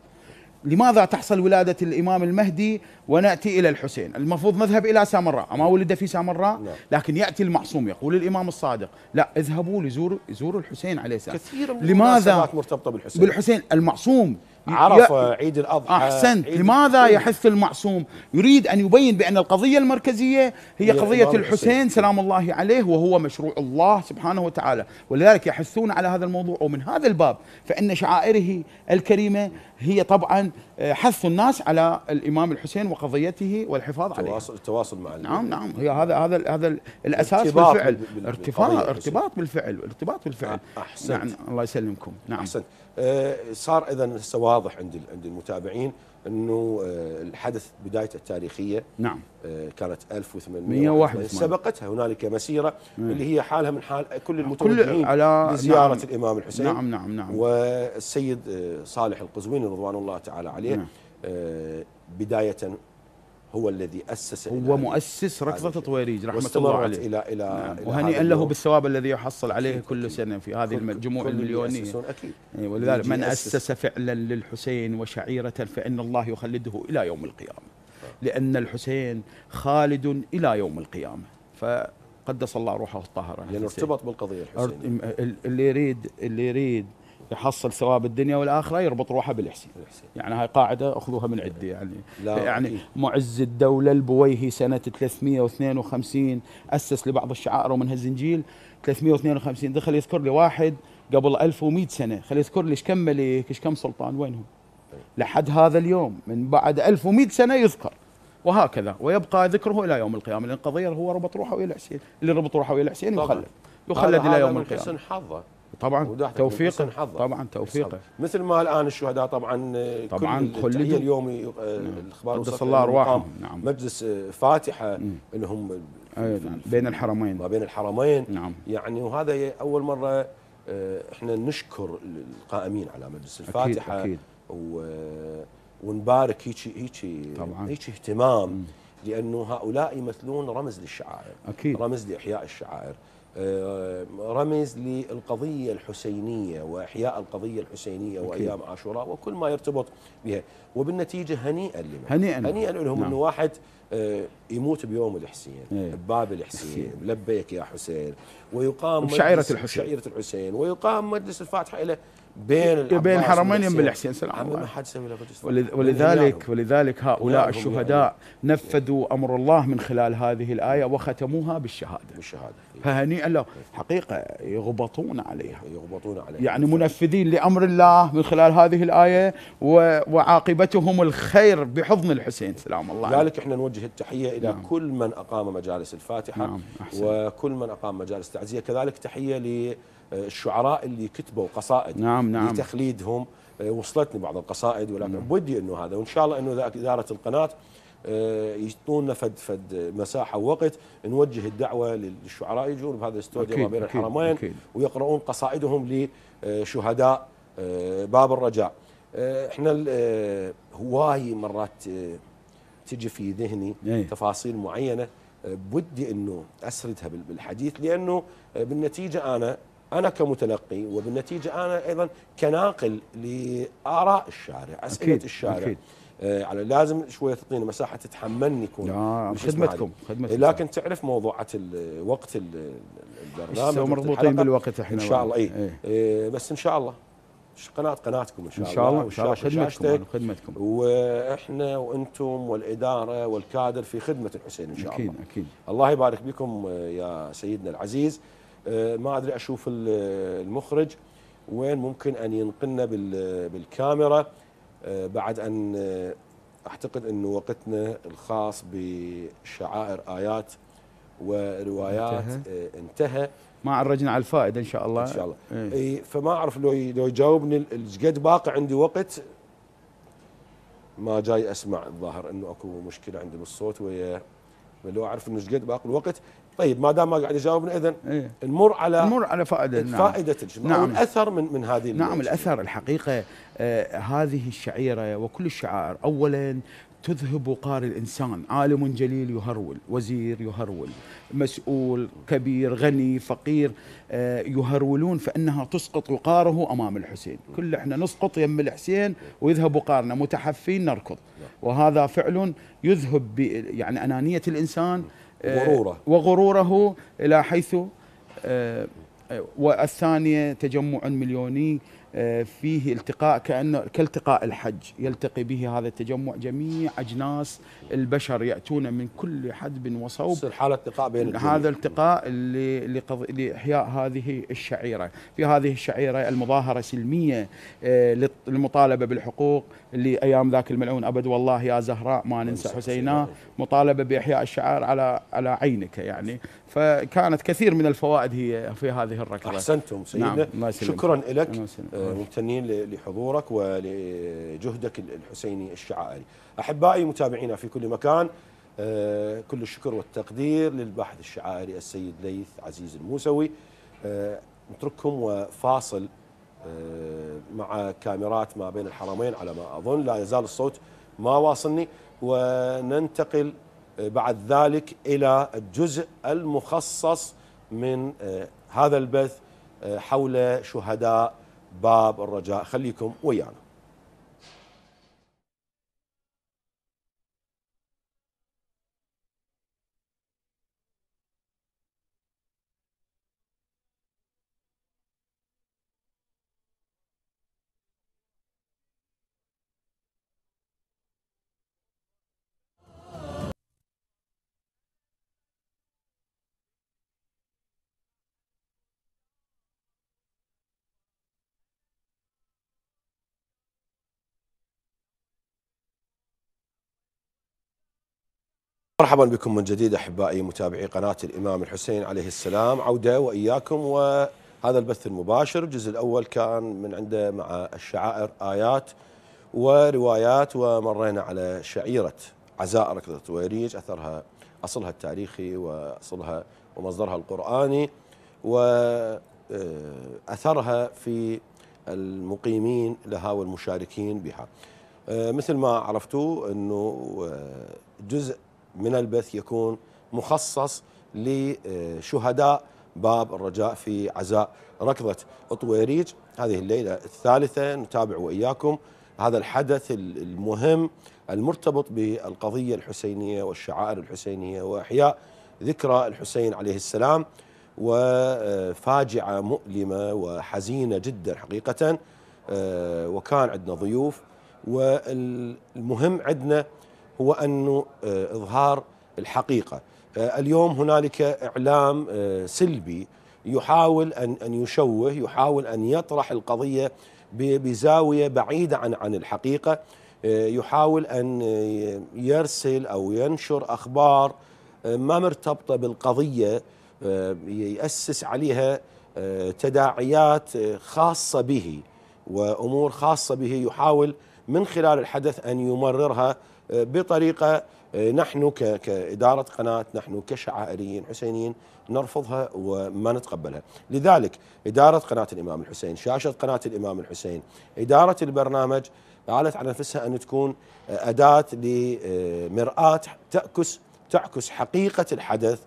لماذا تحصل ولادة الإمام المهدي ونأتي إلى الحسين؟ المفروض نذهب إلى سامراء. ما ولد في سامراء؟ نعم. لكن يأتي المعصوم يقول الإمام الصادق لا اذهبوا لزوروا زوروا الحسين عليه السلام. كثير من لماذا؟ مرتبطة بالحسين. بالحسين. المعصوم ي- عيد الأضحى أحسنت. لماذا يحث المعصوم؟ يريد أن يبين بأن القضية المركزية هي هي قضية الحسين. سلام الله عليه وهو مشروع الله سبحانه وتعالى. ولذلك يحثون على هذا الموضوع. ومن هذا الباب فإن شعائره الكريمة هي طبعا آه، حث الناس على الإمام الحسين وقضيته والحفاظ عليه. التواصل التواصل مع نعم نعم. هي هذا هذا هذا الأساس بالفعل. بال- بال- ارتباط ارتباط بالفعل ارتباط بالفعل. أحسنت. نعم الله يسلمكم. نعم. أحسنت. آه، صار اذا هسه واضح عند عند المتابعين. إنه آه، الحدث بدايته التاريخية نعم آه، كانت 1881 181. سبقتها هنالك مسيرة اللي هي حالها من حال كل كل المتوجهين على لزيارة نعم. الإمام الحسين نعم نعم نعم والسيد آه، صالح القزويني رضوان الله تعالى عليه نعم. بداية هو الذي أسس إلى هو مؤسس ركضة طويريج رحمة الله عليه إلى إلى نعم. إلى وهنيئا له. بالثواب الذي يحصل عليه أكيد، كل أكيد. سنة في هذه الجموع المليونية إيه، ولذلك من يأسس. أسس فعلا للحسين وشعيرة فإن الله يخلده إلى يوم القيامة لأن الحسين خالد إلى يوم القيامة فقدس الله روحه الطاهرة لأنه الحسين. ارتبط بالقضية الحسينية اللي يريد اللي يريد يحصل ثواب الدنيا والآخرة يربط روحه بالحسين الحسين. يعني هاي قاعدة أخذوها من عندي. يعني لا، يعني أكيد. معز الدولة البويهي سنة 352 أسس لبعض الشعائر ومنها الزنجيل. 352 دخل يذكر لي واحد قبل 1100 سنة. خلي يذكر لي إيش كم ملك إيش كم سلطان وينهم؟ لحد هذا اليوم من بعد 1100 سنة يذكر. وهكذا. ويبقى ذكره إلى يوم القيامة. لأن القضية هو ربط روحه إلى الحسين اللي ربط روحه إلى الحسين. يخلد. يخلد إلى يوم القيامة. حسن حظه. طبعا توفيقه حظه. طبعا توفيقه مثل ما الآن الشهداء طبعا آه، طبعاً كل اليومي آه، الأخبار قدس الله. قام نعم. مجلس آه، فاتحة إنهم أي نعم. بين الحرمين ما بين الحرمين نعم. يعني وهذا أول مرة إحنا نشكر القائمين على مجلس الفاتحة أكيد. و ونبارك هيك هيك. هيك اهتمام لأنه هؤلاء يمثلون رمز للشعائر أكيد. رمز لإحياء الشعائر رمز للقضية الحسينية وإحياء القضية الحسينية. وأيام عاشوراء وكل ما يرتبط بها وبالنتيجة هنيئا لمن هنيئا لهم. هنيئا لهم نعم. أنه واحد آه، يموت بيوم الحسين إيه. بباب الحسين لبيك يا حسين ويقام بشعيرة مجلس- الحسين. بشعيرة الحسين ويقام مجلس الفاتحة له بين بين حرمين والحسين. يم الحسين سلام الله ولذ- فاتحة. ولذلك ولذلك هؤلاء الشهداء نفذوا أمر الله من خلال هذه الآية وختموها بالشهادة بالشهادة فهنيئا له حقيقة يغبطون عليها يغبطون عليه يعني منفذين لأمر الله من خلال هذه الآية وعاقبتهم الخير بحضن الحسين سلام الله عليه. لذلك إحنا نوجه التحية إلى نعم. كل من أقام مجالس الفاتحة نعم، أحسن. وكل من أقام مجالس تعزيه كذلك تحية للشعراء اللي كتبوا قصائد نعم، نعم. لتخليدهم آه، وصلتني بعض القصائد ولكن بدي إنه هذا وإن شاء الله إنه إدارة القناة آه، يعطونا فد فد مساحة ووقت نوجه الدعوة للشعراء يجون بهذا الاستوديو ما بين الحرمين أكيد. ويقرؤون قصائدهم لشهداء آه، باب الرجاء إحنا هواي مرات تجي في ذهني إيه. تفاصيل معينة بدي إنه أسردها بال- بالحديث لأنه بالنتيجة أنا أنا كمتلقي وبالنتيجة أنا أيضا كناقل لآراء الشارع أسئلة أكيد، الشارع. أكيد. آه، على لازم شوية تعطيني مساحه تتحملني يكون اسمه خدمتكم،. خدمتكم. لكن تعرف موضوعات ال- وقت ال- البرنامج مربوطين. بالوقت إحنا إن شاء الله اي إيه. إيه. بس إن شاء الله. قناة قناتكم؟ إن شاء الله شاء الله إن شاء الله. خدمتكم خدمتكم. وإحنا وأنتم والإدارة والكادر في خدمة الحسين إن شاء أكيد الله. أكيد. الله يبارك بكم آه، يا سيدنا العزيز. آه، ما أدري أشوف ال- المخرج وين ممكن أن ينقلنا بال- بالكاميرا. آه، بعد أن آه، أعتقد انه وقتنا الخاص بشعائر آيات وروايات انتهى. آه، انتهى. ما عرجنا على الفائدة إن شاء الله. إن شاء الله. إيه. فما أعرف لو لو يجاوبني القد باقي عندي وقت. ما جاي أسمع الظاهر إنه أكو مشكلة عندي بالصوت ويا لو أعرف إنه قد باقي الوقت. طيب ما دام ما قاعد يجاوبني اذا إيه. نمر على نمر على فائدة نعم. فائدة الجماعة نعم. أو الأثر من من هذه نعم ال- الأثر الحقيقة آه هذه الشعيرة وكل الشعائر. اولا تذهب وقار الإنسان. عالم جليل يهرول وزير يهرول مسؤول كبير غني فقير آه يهرولون فإنها تسقط وقاره أمام الحسين. كل إحنا نسقط يم الحسين ويذهب وقارنا. متحفين نركض. وهذا فعل يذهب يعني أنانية الإنسان وغرورة. وغرورة إلى حيث آه، آه، والثانية تجمع مليوني آه، فيه التقاء كانه كالتقاء الحج يلتقي به هذا التجمع جميع أجناس البشر يأتون من كل حدب وصوب تصير حاله لقاء بين الجميع. هذا التقاء لإحياء هذه الشعيرة، في هذه الشعيرة المظاهرة سلمية آه، للمطالبة بالحقوق اللي أيام ذاك الملعون. أبد والله يا زهراء ما ننسى حسينا. مطالبة بإحياء الشعائر على على عينك يعني. فكانت كثير من الفوائد هي في هذه الركضه أحسنتم سيدنا. نعم،. شكرا لك. آه، ممتنين لحضورك ولجهدك الحسيني الشعائري أحبائي متابعينا في كل مكان آه، كل الشكر والتقدير للباحث الشعائري السيد ليث عزيز الموسوي. آه، نترككم وفاصل مع كاميرات ما بين الحرمين على ما أظن. لا يزال الصوت ما واصلني. وننتقل آه، بعد ذلك إلى الجزء المخصص من آه، هذا البث آه، حول شهداء باب الرجاء. خليكم ويانا. مرحبا بكم من جديد أحبائي متابعي قناة الإمام الحسين عليه السلام عودة وإياكم وهذا البث المباشر الجزء الأول كان من عنده مع الشعائر آيات وروايات ومرينا على شعيرة عزاء ركضة ويريج أثرها أصلها التاريخي وأصلها ومصدرها القرآني واثرها في المقيمين لها والمشاركين بها. آه، مثل ما عرفتوا إنه آه، جزء من البث يكون مخصص لشهداء باب الرجاء في عزاء ركضة. طويريج هذه الليلة الثالثة نتابع وإياكم هذا الحدث المهم المرتبط بالقضية الحسينية والشعائر الحسينية وإحياء ذكرى الحسين عليه السلام وفاجعة مؤلمة وحزينة جدا حقيقة آه، وكان عندنا ضيوف والمهم عندنا هو أنه آه، إظهار الحقيقة. آه، اليوم هنالك إعلام سلبي يحاول أن أن يشوه يحاول أن يطرح القضية بزاوية بعيدة عن عن الحقيقة. يحاول أن يرسل أو ينشر أخبار ما مرتبطة بالقضية يأسس عليها تداعيات خاصة به وأمور خاصة به. يحاول من خلال الحدث أن يمررها آه، بطريقة آه، نحن كإدارة قناة نحن كشعائريين حسينيين نرفضها وما نتقبلها، لذلك إدارة قناة الإمام الحسين، شاشة قناة الإمام الحسين، إدارة البرنامج قالت على نفسها أن تكون آه، أداة لمراه تعكس تعكس حقيقة الحدث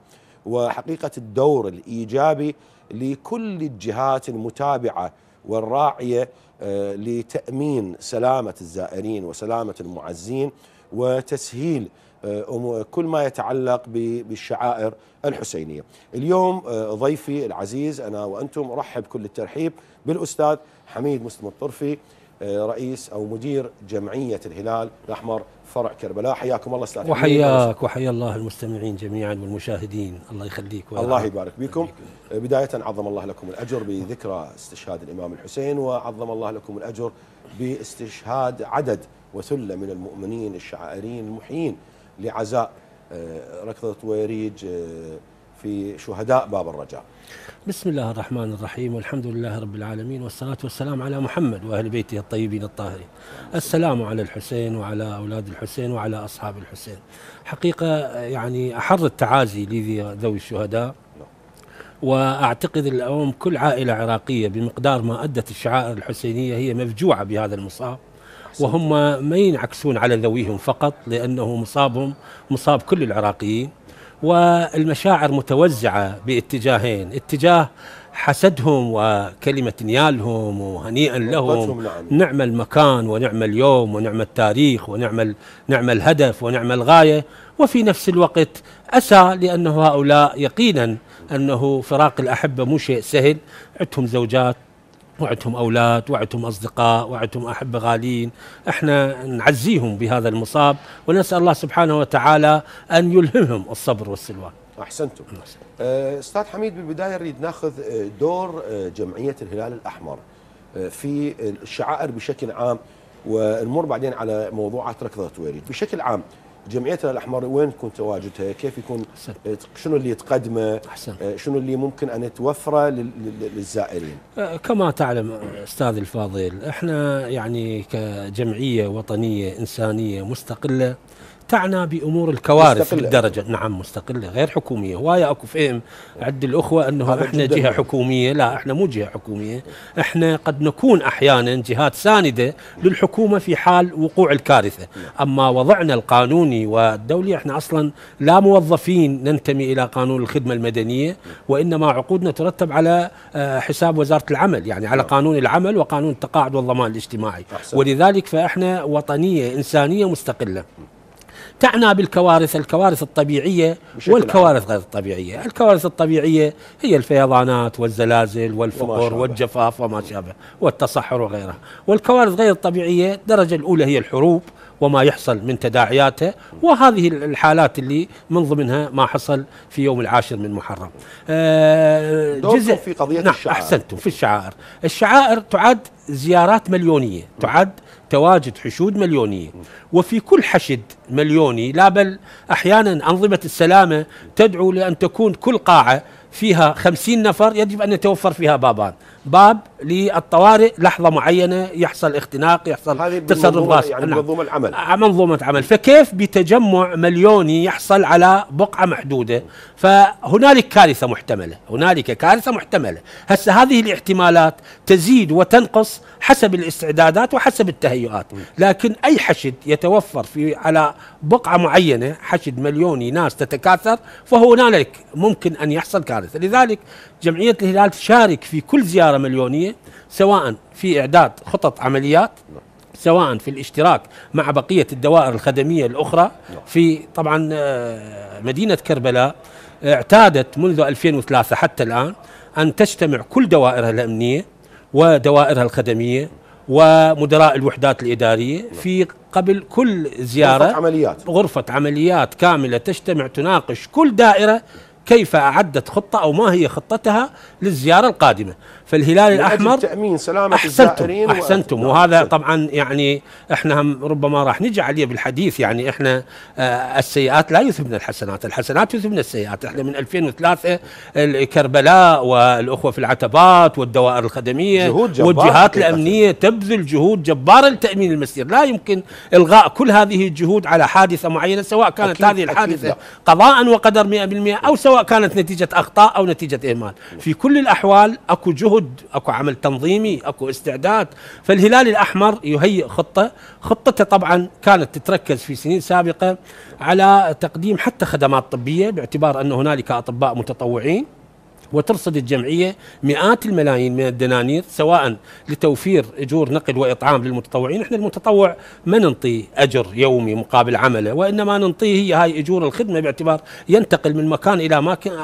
وحقيقة الدور الإيجابي لكل الجهات المتابعة والراعية آه، لتأمين سلامة الزائرين وسلامة المعزين وتسهيل آه، كل ما يتعلق بالشعائر الحسينية. اليوم آه، ضيفي العزيز أنا وأنتم أرحب كل الترحيب بالأستاذ حميد مسلم الطرفي رئيس أو مدير جمعية الهلال الأحمر فرع كربلاء. حياكم الله أستاذ وحياك وحيا الله المستمعين جميعا والمشاهدين. الله يخليك الله يبارك بكم بداية عظم الله لكم الأجر بذكرى استشهاد الإمام الحسين وعظم الله لكم الأجر باستشهاد عدد وثلة من المؤمنين الشعائريين المحيين لعزاء آه، ركضة ويريج آه، في شهداء باب الرجاء. بسم الله الرحمن الرحيم والحمد لله رب العالمين والصلاة والسلام على محمد وأهل بيته الطيبين الطاهرين. السلام على الحسين وعلى أولاد الحسين وعلى أصحاب الحسين. حقيقة يعني أحر التعازي لذوي الشهداء. وأعتقد اليوم كل عائلة عراقية بمقدار ما أدت الشعائر الحسينية هي مفجوعة بهذا المصاب. وهم ما ينعكسون على ذويهم فقط لأنه مصابهم مصاب كل العراقيين. والمشاعر متوزعة باتجاهين. اتجاه حسدهم وكلمة نيالهم وهنيئا لهم. نعم المكان ونعم اليوم ونعم التاريخ ونعم نعم الهدف ونعم الغاية. وفي نفس الوقت أسى لأنه هؤلاء يقينا أنه فراق الأحبة مو شيء سهل. عندهم زوجات وعدتهم أولاد وعدتهم أصدقاء وعدتهم أحبة غاليين. إحنا نعزيهم بهذا المصاب ونسأل الله سبحانه وتعالى أن يلهمهم الصبر والسلوان. أحسنتم. آه، أستاذ حميد بالبداية نريد ناخذ آه، دور آه، جمعية الهلال الأحمر في الشعائر بشكل عام ونمر بعدين على موضوعات ركضة ويريد بشكل عام جمعيتنا الأحمر وين يكون تواجدها؟ كيف يكون أحسن. شنو اللي تقدمه؟ آه، شنو اللي ممكن أن توفره للزائرين؟ آه، كما تعلم أستاذ الفاضل إحنا يعني كجمعية وطنية إنسانية مستقلة تعنى بأمور الكوارث بالدرجة. نعم مستقلة غير حكومية. هوايه أكو فهم عند الأخوة أنه إحنا جهة حكومية. لا إحنا مو جهة حكومية. إحنا قد نكون أحيانا جهات ساندة للحكومة في حال وقوع الكارثة. أما وضعنا القانوني والدولي إحنا أصلا لا موظفين ننتمي إلى قانون الخدمة المدنية وإنما عقودنا ترتب على آه، حساب وزارة العمل. يعني على قانون العمل وقانون التقاعد والضمان الاجتماعي. ولذلك فإحنا وطنية إنسانية مستقلة. تعنى بالكوارث الكوارث الطبيعية والكوارث غير الطبيعية. الكوارث الطبيعية هي الفيضانات والزلازل والفقر والجفاف وما شابه والتصحر وغيرها. والكوارث غير الطبيعية الدرجة الأولى هي الحروب وما يحصل من تداعياته وهذه الحالات اللي من ضمنها ما حصل في يوم العاشر من محرم. آه جزء في قضية نعم الشعائر. أحسنتم في الشعائر. الشعائر تعد زيارات مليونية تعد تواجد حشود مليونية. وفي كل حشد مليوني لا بل أحيانا أنظمة السلامة تدعو لأن تكون كل قاعة فيها خمسين نفر يجب أن يتوفر فيها بابان. باب للطوارئ لحظة معينة يحصل اختناق يحصل تسرب غاز يعني نعم. منظومة العمل. آه، منظومة عمل. فكيف بتجمع مليوني يحصل على بقعة محدودة؟ فهنالك كارثة محتملة هنالك كارثة محتملة. هسه هذه الاحتمالات تزيد وتنقص حسب الاستعدادات وحسب التهيؤات. لكن أي حشد يتوفر في على بقعة معينة حشد مليوني ناس تتكاثر فهنالك ممكن أن يحصل كارثة. لذلك جمعية الهلال تشارك في كل زيارة مليونية سواء في إعداد خطط عمليات سواء في الاشتراك مع بقية الدوائر الخدمية الأخرى في طبعا آه، مدينة كربلاء اعتادت منذ 2003 حتى الآن أن تجتمع كل دوائرها الأمنية ودوائرها الخدمية ومدراء الوحدات الإدارية في قبل كل زيارة غرفة عمليات. غرفة عمليات كاملة تجتمع تناقش كل دائرة كيف أعدت خطة أو ما هي خطتها للزيارة القادمة فالهلال الأحمر تأمين سلامة أحسنتم الزائرين أحسنتم و- وهذا. طبعا يعني إحنا هم ربما راح نجي عليه بالحديث يعني إحنا آه السيئات لا يذهبن الحسنات الحسنات يذهبن السيئات إحنا من 2003 ال- كربلاء والأخوة في العتبات والدوائر الخدمية جهود جبارة والجهات. الأمنية تبذل جهود جباره لتأمين المسير لا يمكن إلغاء كل هذه الجهود على حادثة معينة سواء كانت أكيد- هذه أكيد الحادثة لا. قضاء وقدر 100% أو سواء كانت نتيجة أخطاء أو نتيجة إهمال. في كل الأحوال أكو جهد أكو عمل تنظيمي أكو استعداد. فالهلال الأحمر يهيئ خطة. خطته طبعا كانت تتركز في سنين سابقة على تقديم حتى خدمات طبية باعتبار أن هنالك أطباء متطوعين. وترصد الجمعية مئات الملايين من الدنانير سواء لتوفير أجور نقل وإطعام للمتطوعين، إحنا المتطوع ما ننطي أجر يومي مقابل عمله وإنما ننطيه هي هاي أجور الخدمة باعتبار ينتقل من مكان إلى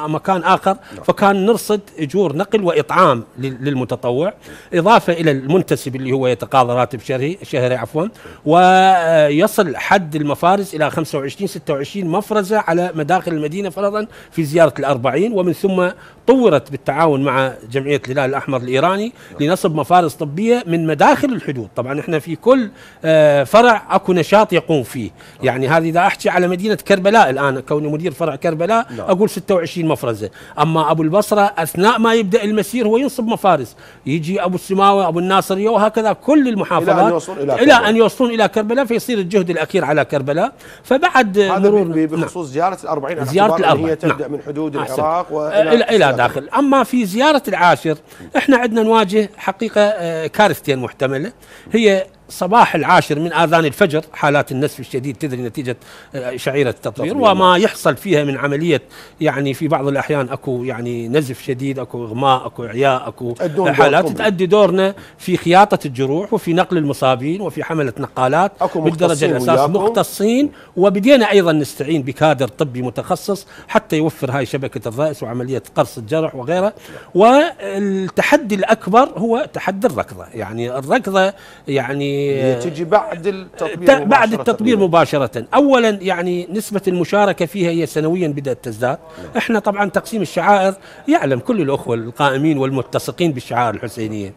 مكان آخر. فكان نرصد أجور نقل وإطعام لل- للمتطوع إضافة إلى المنتسب اللي هو يتقاضى راتب شهري شهري عفوا ويصل حد المفارز إلى 25 26 مفرزة على مداخل المدينة فرضا في زيارة الأربعين ومن ثم طورت بالتعاون مع جمعية الهلال الأحمر الإيراني لنصب مفارز طبية من مداخل الحدود، طبعا إحنا في كل آه، فرع أكو نشاط يقوم فيه، يعني هذه إذا أحكي على مدينة كربلاء الآن كوني مدير فرع كربلاء نعم. أقول 26 مفرزة، أما أبو البصرة أثناء ما يبدأ المسير هو ينصب مفارز، يجي أبو السماوة أبو الناصريه وهكذا كل المحافظات إلى أن يوصلون إلى إلى كربلاء. أن يوصلون إلى كربلاء فيصير الجهد الأخير على كربلاء، فبعد هذا مرور بخصوص زيارة الأربعين على زيارة أعتبار أن هي الأربعين، تبدأ نعم. من حدود أحسنت. العراق إلى إلى داخل. أما في زيارة العاشر إحنا عندنا نواجه حقيقة آه، كارثتين محتملة. هي صباح العاشر من آذان الفجر حالات النسف الشديد تدري نتيجة آه، شعيرة التطوير تطوير، وما يحصل فيها من عملية يعني في بعض الأحيان أكو يعني نزف شديد أكو إغماء أكو إعياء أكو تأدون حالات. تؤدي دورنا في خياطة الجروح وفي نقل المصابين وفي حملة نقالات أكو الأساس وياكم؟ مختصين وبدينا أيضا نستعين بكادر طبي متخصص حتى يوفر هاي شبكة الرأس وعملية قرص الجرح وغيره والتحدي الأكبر هو تحدي الركضة يعني الركضة يعني هي تجي بعد التطبير ت- بعد تقريباً. مباشرة. أولا يعني نسبة المشاركة فيها هي سنويا بدأت تزداد. إحنا طبعا تقسيم الشعائر يعلم كل الأخوة القائمين والمتسقين بالشعائر الحسينية.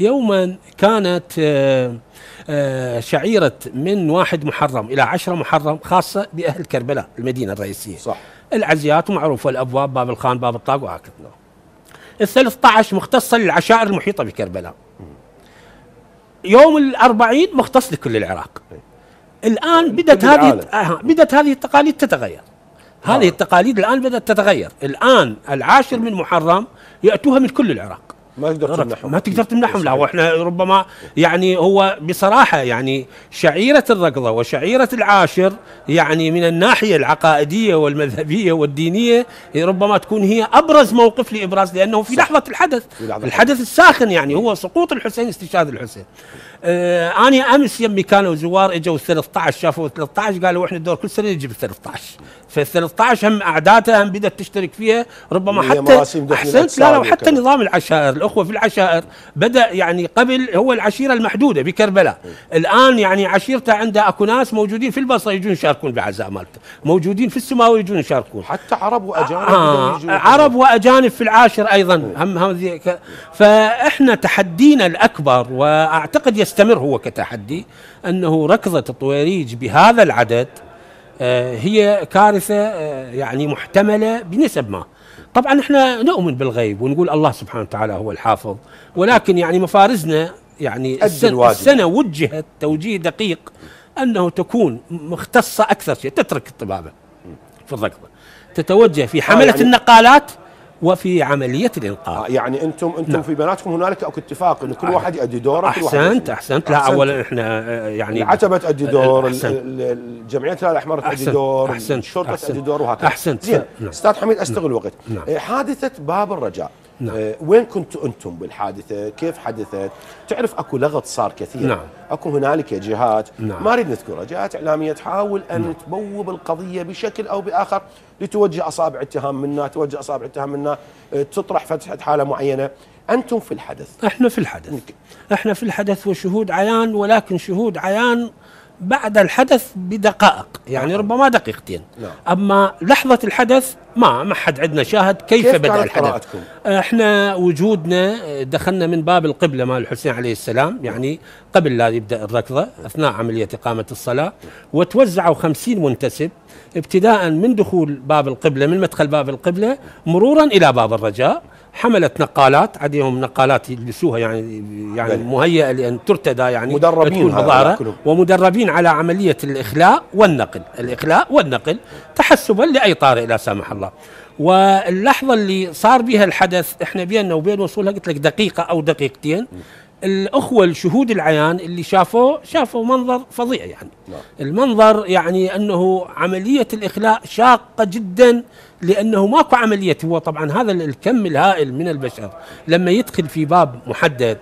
يوما كانت آه، آه، شعيرة من واحد محرم إلى عشرة محرم خاصة بأهل كربلاء المدينة الرئيسية. صح. العزيات ومعروفة الأبواب باب الخان باب الطاق وهكذا. ال 13 مختصة للعشائر المحيطة بكربلاء. يوم الأربعين مختص لكل العراق. الآن بدأت كل هذه. آه، بدأت هذه التقاليد تتغير. هذه التقاليد الآن بدأت تتغير. الآن العاشر من محرم يأتوها من كل العراق. ما تقدر تمنحهم ما تقدر تمنحهم. لا وإحنا ربما يعني هو بصراحة يعني شعيرة الركضه وشعيرة العاشر يعني من الناحية العقائدية والمذهبية والدينية ربما تكون هي أبرز موقف لإبراز لأنه في لحظة الحدث. في لحظة الحدث الساخن يعني هو سقوط الحسين استشهاد الحسين. آه أنا أمس يمي كانوا زوار إجوا ال 13 شافوا ال 13 قالوا إحنا الدور كل سنة نجيب ال 13 فال 13 هم اعدادها هم بدأت تشترك فيها. ربما حتى أحسنت. لا لا وحتى. نظام العشائر الأخوة في العشائر بدأ يعني قبل هو العشيرة المحدودة بكربلاء. الآن يعني عشيرته عنده أكو ناس موجودين في البصرة يجون يشاركون بالعزاء مالته. موجودين في السماوي يجون يشاركون. حتى عرب وأجانب آه بدهم يجوا. عرب وأجانب في العاشر أيضا. هم هذه فإحنا تحدينا الأكبر وأعتقد يستمر هو كتحدي أنه ركضة الطويريج بهذا العدد آه، هي كارثة آه، يعني محتملة بنسب ما طبعا إحنا نؤمن بالغيب ونقول الله سبحانه وتعالى هو الحافظ ولكن يعني مفارزنا يعني السنة. السنة وجهت توجيه دقيق أنه تكون مختصة أكثر شيء تترك الطبابة في الركضة تتوجه في حملة يعني- النقالات وفي عملية الانقاذ آه، يعني أنتم أنتم نعم. في بيناتكم هنالك اكو اتفاق انه كل واحد يؤدي دوره أحسنت. أحسنت لا. اولا إحنا آه، يعني العتبة تؤدي دور ال- أحسنت. ال- الجمعية الهلال الأحمر تؤدي. دور أحسنت. تؤدي دور وهكذا أحسنت. زين نعم. أستاذ حميد أستغل الوقت نعم. حادثة باب الرجاء نعم. آه، وين كنتوا أنتم بالحادثة؟ كيف حدثت؟ تعرف أكو لغط صار كثير. نعم. أكو هنالك جهات. نعم. ما أريد نذكرها جهات إعلامية تحاول أن تبوب القضية بشكل أو بآخر لتوجه أصابع اتهام منا توجه أصابع اتهام منا آه، تطرح فتحة حالة معينة. أنتم في الحدث. إحنا في الحدث. إحنا في الحدث وشهود عيان ولكن شهود عيان بعد الحدث بدقائق. يعني ربما دقيقتين. نعم. أما لحظة الحدث ما ما حد عندنا شاهد كيف, كيف بدأ كانت الحدث؟ قراءتكم؟ إحنا وجودنا دخلنا من باب القبلة مال الحسين عليه السلام. يعني قبل لا يبدأ الركضة أثناء عملية إقامة الصلاة وتوزعوا خمسين منتسب ابتداء من دخول باب القبلة من مدخل باب القبلة مرورا إلى باب الرجاء. حملت نقالات عليهم نقالات يلبسوها يعني يعني بلى. مهيئة لأن ترتدى يعني مدربين كلهم. ومدربين على عملية الإخلاء والنقل الإخلاء والنقل تحسبا لأي طارئ لا سمح الله واللحظة اللي صار بها الحدث إحنا بيننا وبين وصولها قلت لك دقيقة أو دقيقتين الأخوة الشهود العيان اللي شافوه شافوا منظر فظيع يعني نعم. المنظر يعني أنه عملية الإخلاء شاقة جدا لأنه ماكو عملية. هو طبعا هذا الكم الهائل من البشر لما يدخل في باب محدد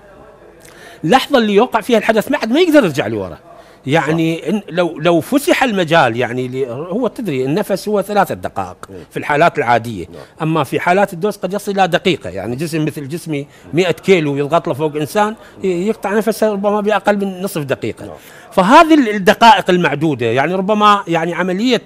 اللحظه اللي يوقع فيها الحدث بعد ما يقدر يرجع لورا. يعني إن لو لو فسح المجال يعني هو تدري النفس هو ثلاثة دقائق في الحالات العادية. أما في حالات الدوز قد يصل إلى دقيقة. يعني جسم مثل جسمي 100 كيلو يضغط له فوق إنسان يقطع نفسه ربما بأقل من نصف دقيقة. فهذه ال- الدقائق المعدودة يعني ربما يعني عملية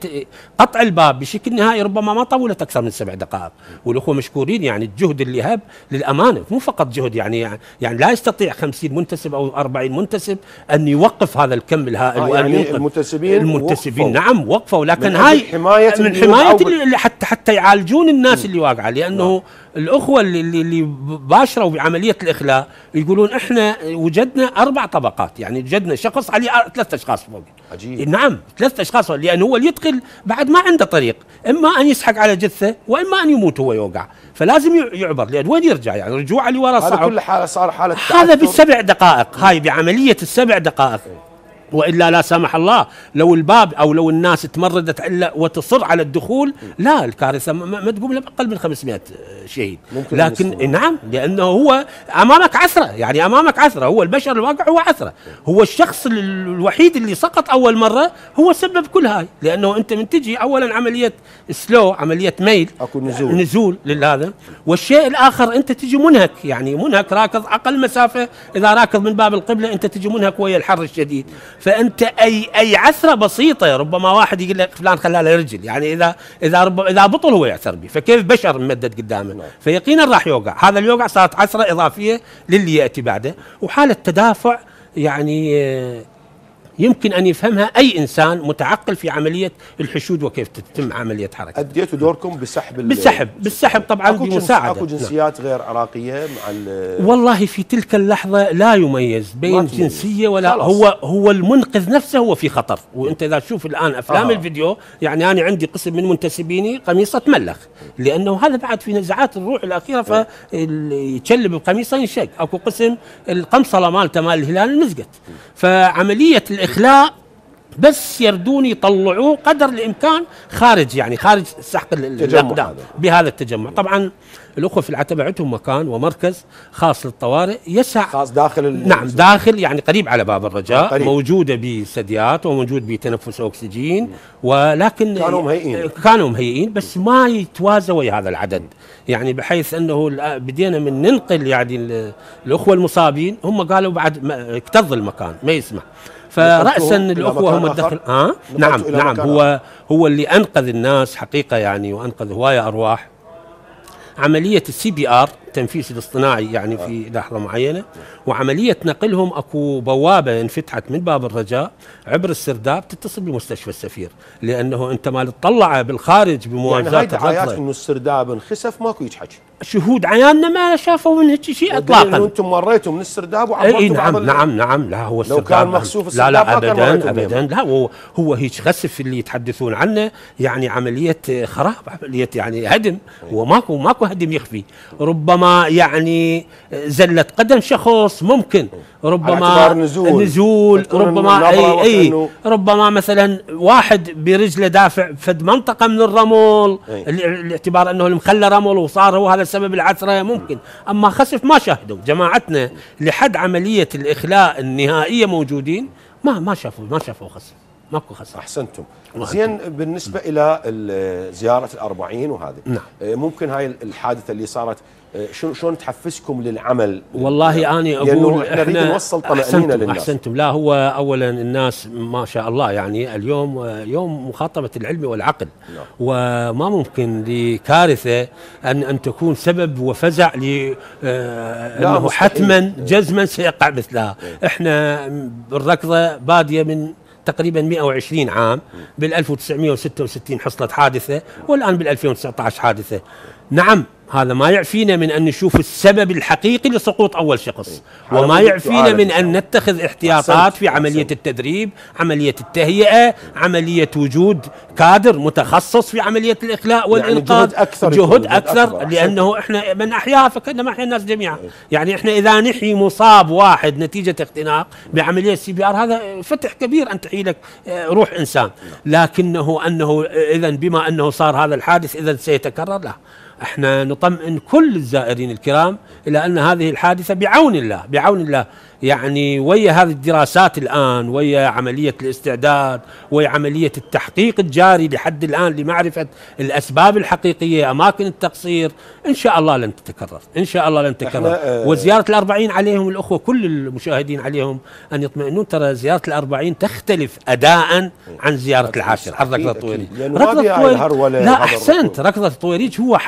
قطع الباب بشكل نهائي ربما ما طولت أكثر من سبع دقائق والأخوة مشكورين يعني الجهد اللي هب للأمانة مو فقط جهد يعني يعني لا يستطيع 50 منتسب أو 40 منتسب أن يوقف هذا الكم الهائل آه، وأن يعني ينقذ. المتسبين المنتسبين وقفوا. نعم وقفوا لكن من هاي حماية من حماية حتى حتى يعالجون الناس اللي واقعة لأنه الأخوة اللي اللي, اللي باشروا بعملية الإخلاء يقولون إحنا وجدنا أربع طبقات يعني وجدنا شخص عليه ثلاث أشخاص فوق. عجيب. نعم ثلاث أشخاص لأنه هو اللي يدخل بعد ما عنده طريق إما أن يسحق على جثة وإما أن يموت هو يوقع. فلازم يعبر لأن وين يرجع؟ يعني رجوعه لورا هذا صعب. كل حالة صار حالة هذا. بالسبع دقائق هاي بعملية السبع دقائق. وإلا لا سمح الله. لو الباب أو لو الناس تمردت إلا وتصر على الدخول لا الكارثة ما, تقوم بأقل من 500 شهيد. ممكن لكن. نعم لأنه هو أمامك عثره يعني أمامك عثره هو البشر الواقع هو عثره هو الشخص ال- الوحيد اللي سقط أول مرة هو سبب كل هاي. لأنه أنت من تجي اولا عملية سلو عملية ميل أكو نزول. نزول لهذا والشيء الآخر أنت تجي منهك. يعني منهك راكض أقل مسافة. إذا راكض من باب القبلة أنت تجي منهك ويا الحر الشديد. فأنت أي أي عثرة بسيطة ربما واحد يقول لك فلان خلاه له رجل يعني إذا إذا رب إذا بطل هو يعثر به. فكيف بشر ممدد قدامه فيقينا راح يوقع. هذا اليوقع صارت عثرة إضافية للي يأتي بعده. وحالة تدافع يعني آه، يمكن أن يفهمها أي إنسان متعقل في عملية الحشود وكيف تتم عملية حركة اديتوا دوركم بسحب ال- بالسحب بالسحب طبعا أكو جنس بمساعدة أكو نعم. جنسيات غير عراقية مع ال- والله في تلك اللحظة لا يميز بين. جنسية ولا خلاص. هو هو المنقذ نفسه هو في خطر وأنت إذا تشوف الآن أفلام آه. الفيديو يعني أنا عندي قسم من منتسبيني قميصة تملخ لأنه هذا بعد في نزعات الروح الأخيرة فيتشلب القميصه ينشق أكو قسم القمصلة مالته مال الهلال المزقت فعملية الإخلاء بس يردون يطلعوه قدر الإمكان خارج يعني خارج سحق الأقدام هذا. بهذا التجمع طبعا الأخوة في العتبة عندهم مكان ومركز خاص للطوارئ يسع خاص داخل نعم داخل يعني قريب على باب الرجاء قريب. موجودة بسديات وموجود بتنفس أكسجين ولكن كانوا مهيئين. كانوا مهيئين بس ما يتوازى ويا هذا العدد يعني بحيث أنه بدينا من ننقل يعني ال- الأخوة المصابين هم قالوا بعد اكتظ المكان ما يسمح فرأسا الأخوة هم؟ الدخل نقلتوا نعم نعم. هو هو اللي أنقذ الناس حقيقة يعني وأنقذ هواية أرواح. عملية ال CPR التنفيس الاصطناعي يعني في لحظة معينة. وعملية نقلهم أكو بوابة انفتحت من باب الرجاء عبر السرداب تتصل بمستشفى السفير لأنه أنت ما تطلع بالخارج يعني هاي بمواجهات دعايات إنه السرداب انخسف ماكو يتحكي. شهود عياننا ما شافوا من هيك شيء اطلاقا. أنتم مريتوا من السرداب اي وعبرتوا نعم بعض ال- نعم نعم لا هو لو السرداب كان مخسوف لا لا السرداب ما كان ابدا ابدا لا هو هو هيك غسف اللي يتحدثون عنه يعني عملية خراب عملية يعني هدم هو ماكو ماكو هدم يخفي. ربما يعني زله قدم شخص ممكن. ربما نزول. نزول ربما اي أي. ربما مثلا واحد برجله دافع فد منطقة من الرمل الاعتبار أنه المخلى رمل وصار هو هذا سبب العثرة ممكن. أما خسف ما شاهدوا. جماعتنا لحد عملية الإخلاء النهائية موجودين. ما ما شافوا ما شافوا خسف. ماكو خسف. أحسنتم. زين بالنسبة إلى ال- زيارة الأربعين وهذه نعم. ممكن هاي الحادثة اللي صارت شلون تحفزكم للعمل؟ والله اني أقول إحنا نريد نوصل طمأنينة أحسنتم للناس. أحسنتم. لا هو اولا الناس ما شاء الله يعني اليوم يوم مخاطبة العلم والعقل. نعم. وما ممكن لكارثة أن أن تكون سبب وفزع ل آه، لا، أنه. حتما جزما سيقع مثلها. إحنا بالركضة بادية من تقريبا 120 عام. بال 1966 حصلت حادثة والآن بال 2019 حادثة. نعم. هذا ما يعفينا من أن نشوف السبب الحقيقي لسقوط أول شخص. هذا وما يعفينا من الله. نتخذ احتياطات في عملية أحسنت. التدريب عملية التهيئة عملية وجود كادر متخصص في عملية الإخلاء والانقاذ جهد أكثر جهد جهد أكثر أكبر، أحسنت. لأنه إحنا من احياها فكأنما احيا الناس جميعا. يعني إحنا إذا نحيي مصاب واحد نتيجة اختناق بعملية CPR هذا فتح كبير أن تحيي لك آه، روح إنسان. لكنه أنه اذا بما أنه صار هذا الحادث اذا سيتكرر. لا. إحنا نطمئن كل الزائرين الكرام إلى أن هذه الحادثة بعون الله بعون الله. يعني ويا هذه الدراسات الآن ويا عملية الاستعداد ويا عملية التحقيق الجاري لحد الآن لمعرفة الأسباب الحقيقية أماكن التقصير. إن شاء الله لن تتكرر. إن شاء الله لن تتكرر. آه، وزيارة الأربعين عليهم الأخوة كل المشاهدين عليهم أن يطمئنون. ترى زيارة الأربعين تختلف اداء عن زيارة العاشر عن ركضة الطويريج- الهرولة لا الركض. ركضه الطويريج هو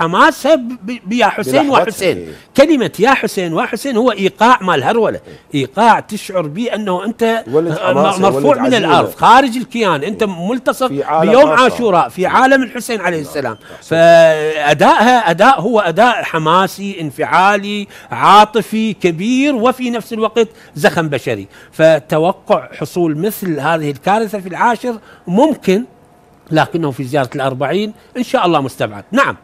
ب- بيا حسين وحسين. إيه. كلمة يا حسين وحسين هو إيقاع مال هرولة. إيقاع تشعر به أنت ولد آه، مرفوع من. الأرض خارج الكيان أنت ملتصق بيوم. عاشوراء في عالم الحسين عليه السلام. فأدائها أداء هو أداء حماسي انفعالي عاطفي كبير وفي نفس الوقت زخم بشري. فتوقع حصول مثل هذه الكارثة في العاشر ممكن لكنه في زيارة الأربعين إن شاء الله مستبعد. نعم.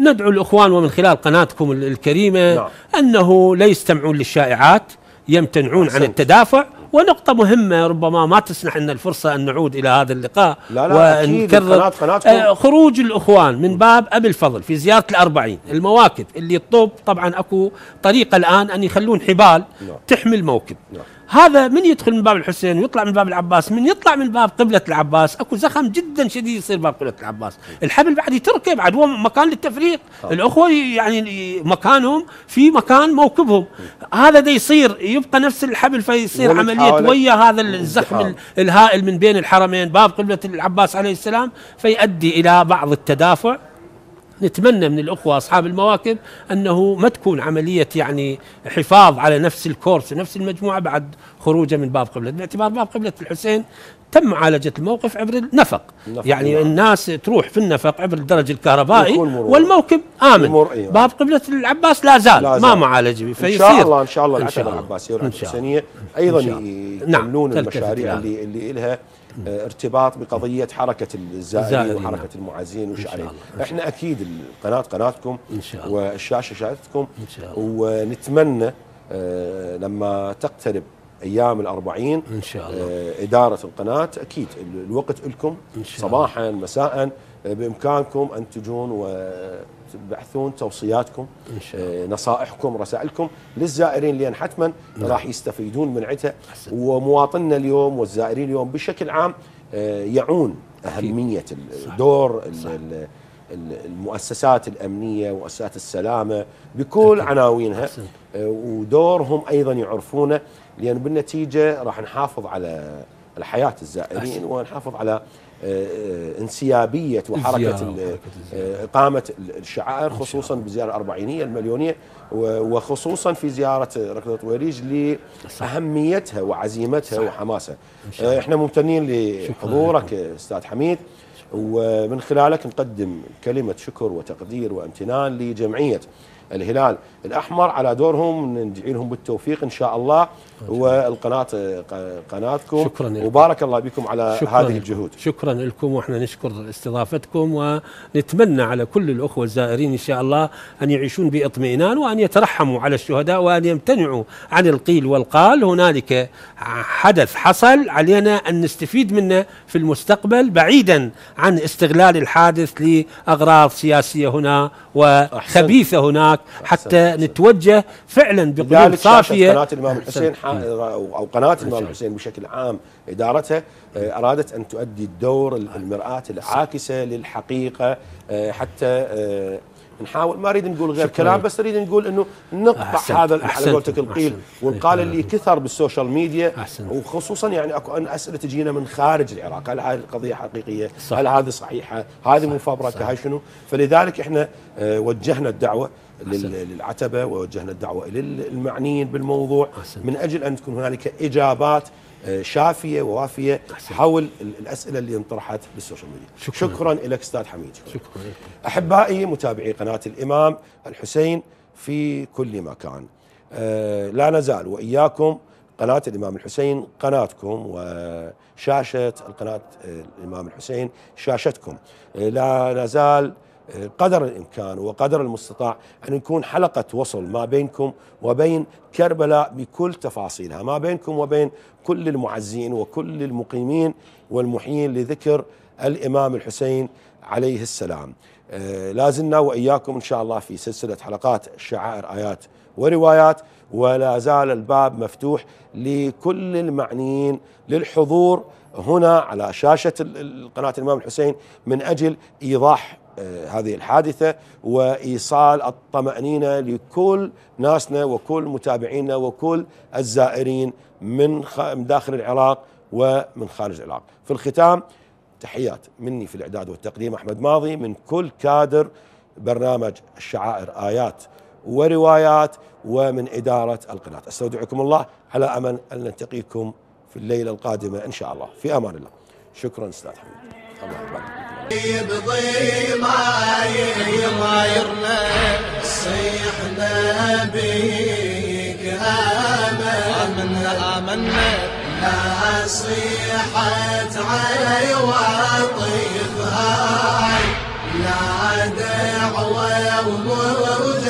ندعو الإخوان ومن خلال قناتكم ال- الكريمة نعم. أنه لا يستمعون للشائعات. يمتنعون عن. التدافع ونقطة مهمة ربما ما تسنح لنا الفرصة أن نعود إلى هذا اللقاء لا لا، القناة قناتكم. آه، خروج الإخوان من باب أبي الفضل في زيارة الأربعين المواكب اللي الطب طبعا أكو طريقة الآن أن يخلون حبال نعم. تحمل موكب نعم. هذا من يدخل من باب الحسين ويطلع من باب العباس؟ من يطلع من باب قبلة العباس؟ أكو زخم جدا شديد يصير باب قبلة العباس. الحبل بعد يتركه بعد هو مكان للتفريق. الأخوة يعني مكانهم في مكان موكبهم هذا دا يصير يبقى نفس الحبل فيصير عملية ويا هذا الزخم. الهائل من بين الحرمين باب قبلة العباس عليه السلام فيؤدي إلى بعض التدافع. نتمنى من الأخوة أصحاب المواكب أنه ما تكون عملية يعني حفاظ على نفس الكورس ونفس المجموعة بعد خروجه من باب قبلة باعتبار باب قبلة الحسين تم معالجه الموقف عبر النفق النفق، يعني نعم. الناس تروح في النفق عبر الدرج الكهربائي. والموكب آمن المر- أيوة. باب قبلة العباس لا زال, لا ما زال. معالجه به إن فيصير شاء الله إن شاء الله إن شاء الله. العباسية إن شاء الله. الحسينيه أيضا إن شاء الله. يكملون نعم، تلتفت المشاريع اللي اللي لها ارتباط بقضية حركة الزائرين وحركة نعم. المعازين وش عليه إحنا أكيد القناه قناتكم إن شاء الله. والشاشة شاشتكم إن شاء الله. ونتمنى آه، لما تقترب أيام الأربعين إن شاء الله. آه، إدارة القناة أكيد ال- الوقت لكم صباحا مساء آه، بإمكانكم أن تجون وتبحثون توصياتكم إن شاء الله. آه، نصائحكم رسائلكم للزائرين لأن حتما راح يستفيدون من عدها ومواطننا اليوم والزائرين اليوم بشكل عام آه، يعون أهمية دور ال- ال- ال- المؤسسات الأمنية ومؤسسات السلامة بكل عناوينها. أحسنت. آه، ودورهم أيضا يعرفونه لأن بالنتيجة راح نحافظ على على حياه الزائرين ونحافظ على انسيابية وحركة الزيارة ال- وحركة الزيارة. آه، إقامة الشعائر خصوصا بالزياره الاربعينيه المليونية وخصوصا في زيارة ركضة طويريج لاهميتها وعزيمتها وحماسها. آه، إحنا ممتنين لحضورك أستاذ حميد ومن خلالك نقدم كلمة شكر وتقدير وامتنان لجمعية الهلال الأحمر على دورهم. ندعي لهم بالتوفيق إن شاء الله. والقناة قناتكم. شكراً لكم. وبارك الله بكم على شكراً هذه الجهود. شكرا لكم وإحنا نشكر استضافتكم ونتمنى على كل الأخوة الزائرين إن شاء الله أن يعيشون بإطمئنان وأن يترحموا على الشهداء وأن يمتنعوا عن القيل والقال. هنالك حدث حصل علينا أن نستفيد منه في المستقبل بعيدا عن استغلال الحادث لأغراض سياسية هنا وخبيثة هناك حتى. نتوجه فعلا بقلوب صافية. الحسين حا- أو قناة الإمام الحسين بشكل عام إدارتها آه، أرادت أن تؤدي الدور المرآة العاكسة للحقيقة آه، حتى آه، نحاول ما نريد نقول غير. كلام بس نريد نقول إنه نقطع. هذا على. قولتك القيل. والقال اللي كثر بالسوشيال ميديا أحسنت. وخصوصا يعني أكو أسئلة تجينا من خارج العراق هل هذه القضية حقيقية؟ صح. هل هذه صحيحة؟ هذه مفبركه هاي شنو؟ فلذلك إحنا آه، وجهنا الدعوة لل- للعتبة ووجهنا الدعوة إلى المعنيين بالموضوع أحسنت. من أجل أن تكون هنالك إجابات آه، شافية ووافية أحسنت. حول ال- الأسئلة اللي انطرحت بالسوشيال ميديا. شكراً. شكرا لك أستاذ حميد. شكرا لكم أحبائي متابعي قناة الإمام الحسين في كل مكان. آه، لا نزال وإياكم قناة الإمام الحسين قناتكم وشاشة القناة آه، الإمام الحسين شاشتكم. آه، لا نزال قدر الإمكان وقدر المستطاع أن نكون حلقة وصل ما بينكم وبين كربلاء بكل تفاصيلها، ما بينكم وبين كل المعزين وكل المقيمين والمحيين لذكر الإمام الحسين عليه السلام. آه، لا زلنا وإياكم إن شاء الله في سلسلة حلقات شعائر آيات وروايات ولا زال الباب مفتوح لكل المعنيين للحضور هنا على شاشة قناة الإمام الحسين من أجل إيضاح هذه الحادثة وإيصال الطمأنينة لكل ناسنا وكل متابعينا وكل الزائرين من داخل العراق ومن خارج العراق. في الختام تحيات مني في الإعداد والتقديم أحمد ماضي من كل كادر برنامج الشعائر آيات وروايات ومن إدارة القناة. أستودعكم الله على أمل أن نلتقيكم في الليلة القادمة إن شاء الله. في أمان الله. شكرا أستاذ حميد الله. يبضي ما يغيرنا صيحنا بيك آمنا. آمنا. لا صيحت علي واطيف هاي لا دعوة ومجرد